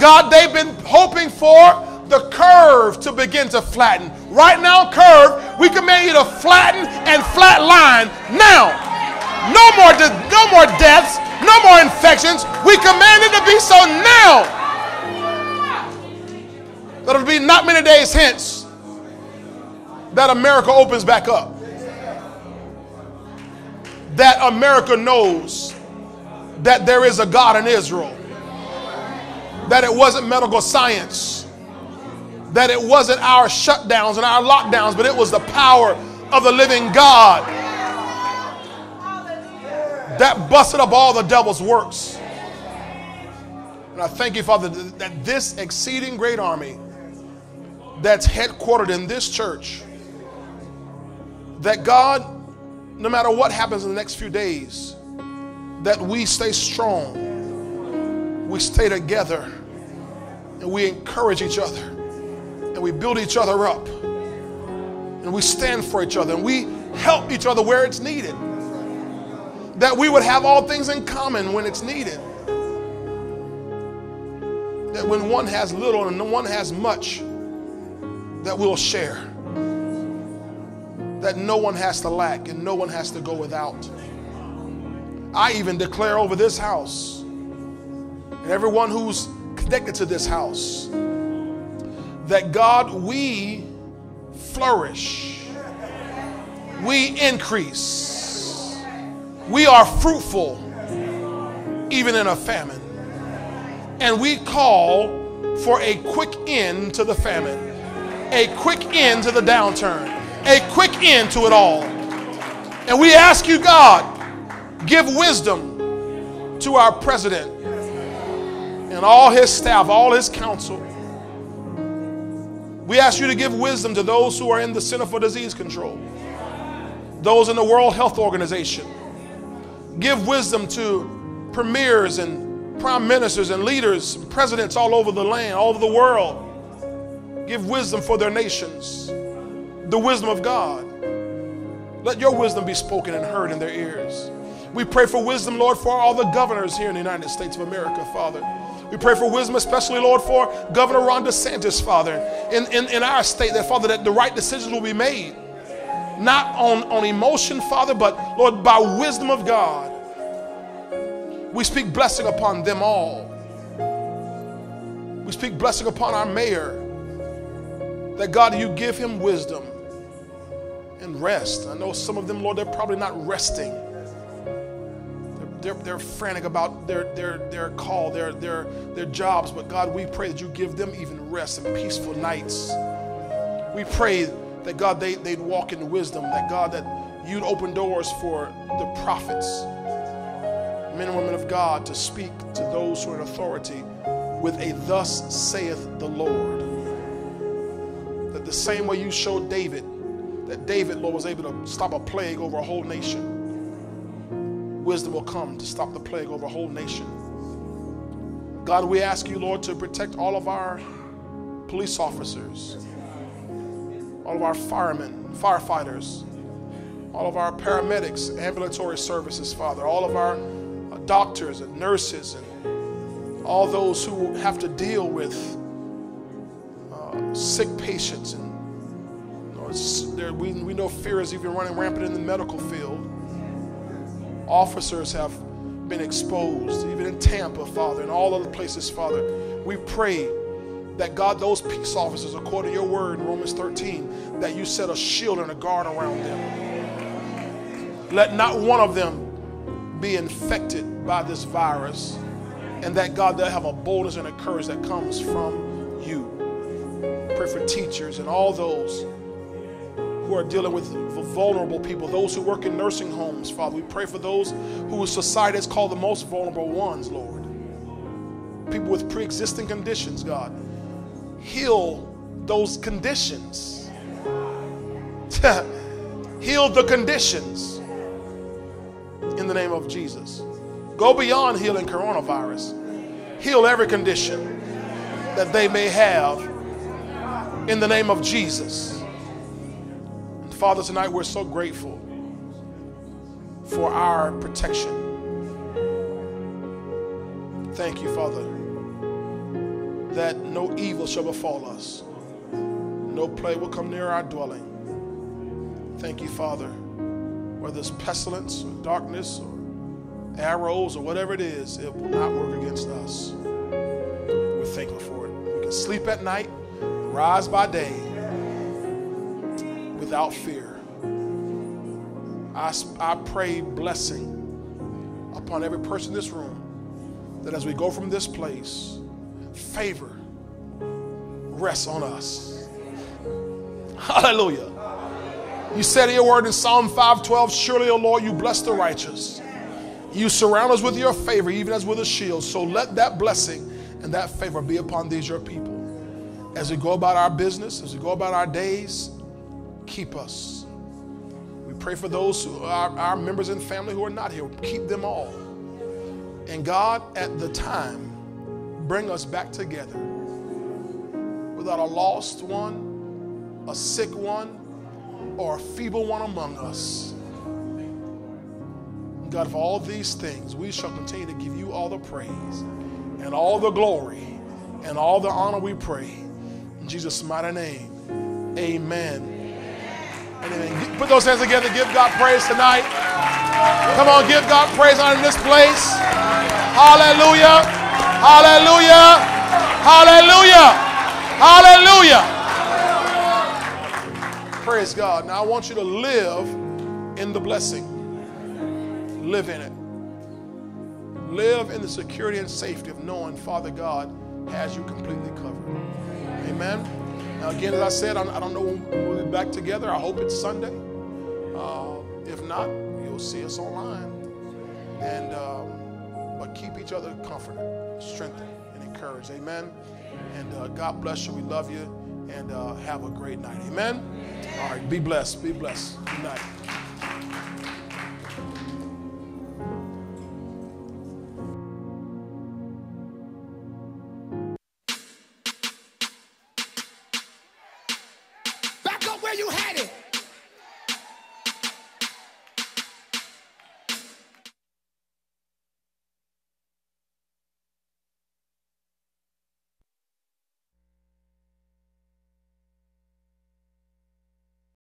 God, they've been hoping for the curve to begin to flatten. right now curve. We command you to flatten and flat line now. No more, no more deaths, no more infections. We command it to be so now. That it'll be not many days hence that America opens back up. That America knows that there is a God in Israel. That it wasn't medical science. That it wasn't our shutdowns and our lockdowns, but it was the power of the living God that busted up all the devil's works. And I thank you, Father, that this exceeding great army that's headquartered in this church, that God, no matter what happens in the next few days, that we stay strong, we stay together, and we encourage each other, and we build each other up, and we stand for each other, and we help each other where it's needed. That we would have all things in common when it's needed. That when one has little and one has much, that we'll share. That no one has to lack and no one has to go without. I even declare over this house and everyone who's connected to this house that God, we flourish, we increase, we are fruitful even in a famine. And we call for a quick end to the famine, a quick end to the downturn, a quick end to it all. And we ask you, God, Give wisdom to our president and all his staff, all his counsel. We ask you to give wisdom to those who are in the Center for Disease Control, those in the World Health Organization. Give wisdom to premiers and prime ministers and leaders presidents all over the land, all over the world. Give wisdom for their nations, the wisdom of God. Let your wisdom be spoken and heard in their ears. We pray for wisdom, Lord, for all the governors here in the United States of America, Father. We pray for wisdom, especially, Lord, for Governor Ron DeSantis, Father, in, in, in our state, that, Father, that the right decisions will be made. Not on, on emotion, Father, but, Lord, by wisdom of God. We speak blessing upon them all. We speak blessing upon our mayor. That, God, you give him wisdom and rest. I know some of them, Lord, they're probably not resting they're, they're frantic about their, their, their call, their, their, their jobs. But God, we pray that you give them even rest and peaceful nights. We pray that God, they, they'd walk in wisdom, that God, that you'd open doors for the prophets, men and women of God, to speak to those who are in authority with a thus saith the Lord. That the same way you showed David, that David, Lord, was able to stop a plague over a whole nation wisdom will come to stop the plague over a whole nation. God, we ask you, Lord, to protect all of our police officers, all of our firemen, firefighters, all of our paramedics, ambulatory services, Father, all of our doctors and nurses, and all those who have to deal with uh, sick patients. And know, we, we know fear is even running rampant in the medical field officers have been exposed, even in Tampa, Father, and all other places, Father. We pray that God, those peace officers, according to your word in Romans 13, that you set a shield and a guard around them. Let not one of them be infected by this virus, and that God, they have a boldness and a courage that comes from you. Pray for teachers and all those are dealing with vulnerable people, those who work in nursing homes, Father. We pray for those who society has called the most vulnerable ones, Lord. People with pre existing conditions, God. Heal those conditions. Heal the conditions in the name of Jesus. Go beyond healing coronavirus. Heal every condition that they may have in the name of Jesus. Father, tonight we're so grateful for our protection. Thank you, Father, that no evil shall befall us, No plague will come near our dwelling. Thank you, Father. Whether it's pestilence or darkness or arrows or whatever it is, it will not work against us. We're thankful for it. We can sleep at night, rise by day without fear. I, I pray blessing upon every person in this room that as we go from this place, favor rests on us. Hallelujah. You said in your word in Psalm 512, Surely, O Lord, you bless the righteous. You surround us with your favor, even as with a shield. So let that blessing and that favor be upon these your people. As we go about our business, as we go about our days, keep us. We pray for those who are our members and family who are not here. Keep them all. And God, at the time, bring us back together without a lost one, a sick one, or a feeble one among us. God, for all these things, we shall continue to give you all the praise and all the glory and all the honor we pray. In Jesus' mighty name, amen. Put those hands together. Give God praise tonight. Come on, give God praise on in this place. Hallelujah. Hallelujah. Hallelujah. Hallelujah. Praise God. Now I want you to live in the blessing. Live in it. Live in the security and safety of knowing Father God has you completely covered. Amen. Now, again, as I said, I don't know when we'll be back together. I hope it's Sunday. Uh, if not, you'll see us online. And um, but keep each other comforted, strengthened, and encouraged. Amen. And uh, God bless you. We love you. And uh, have a great night. Amen. All right. Be blessed. Be blessed. Good night.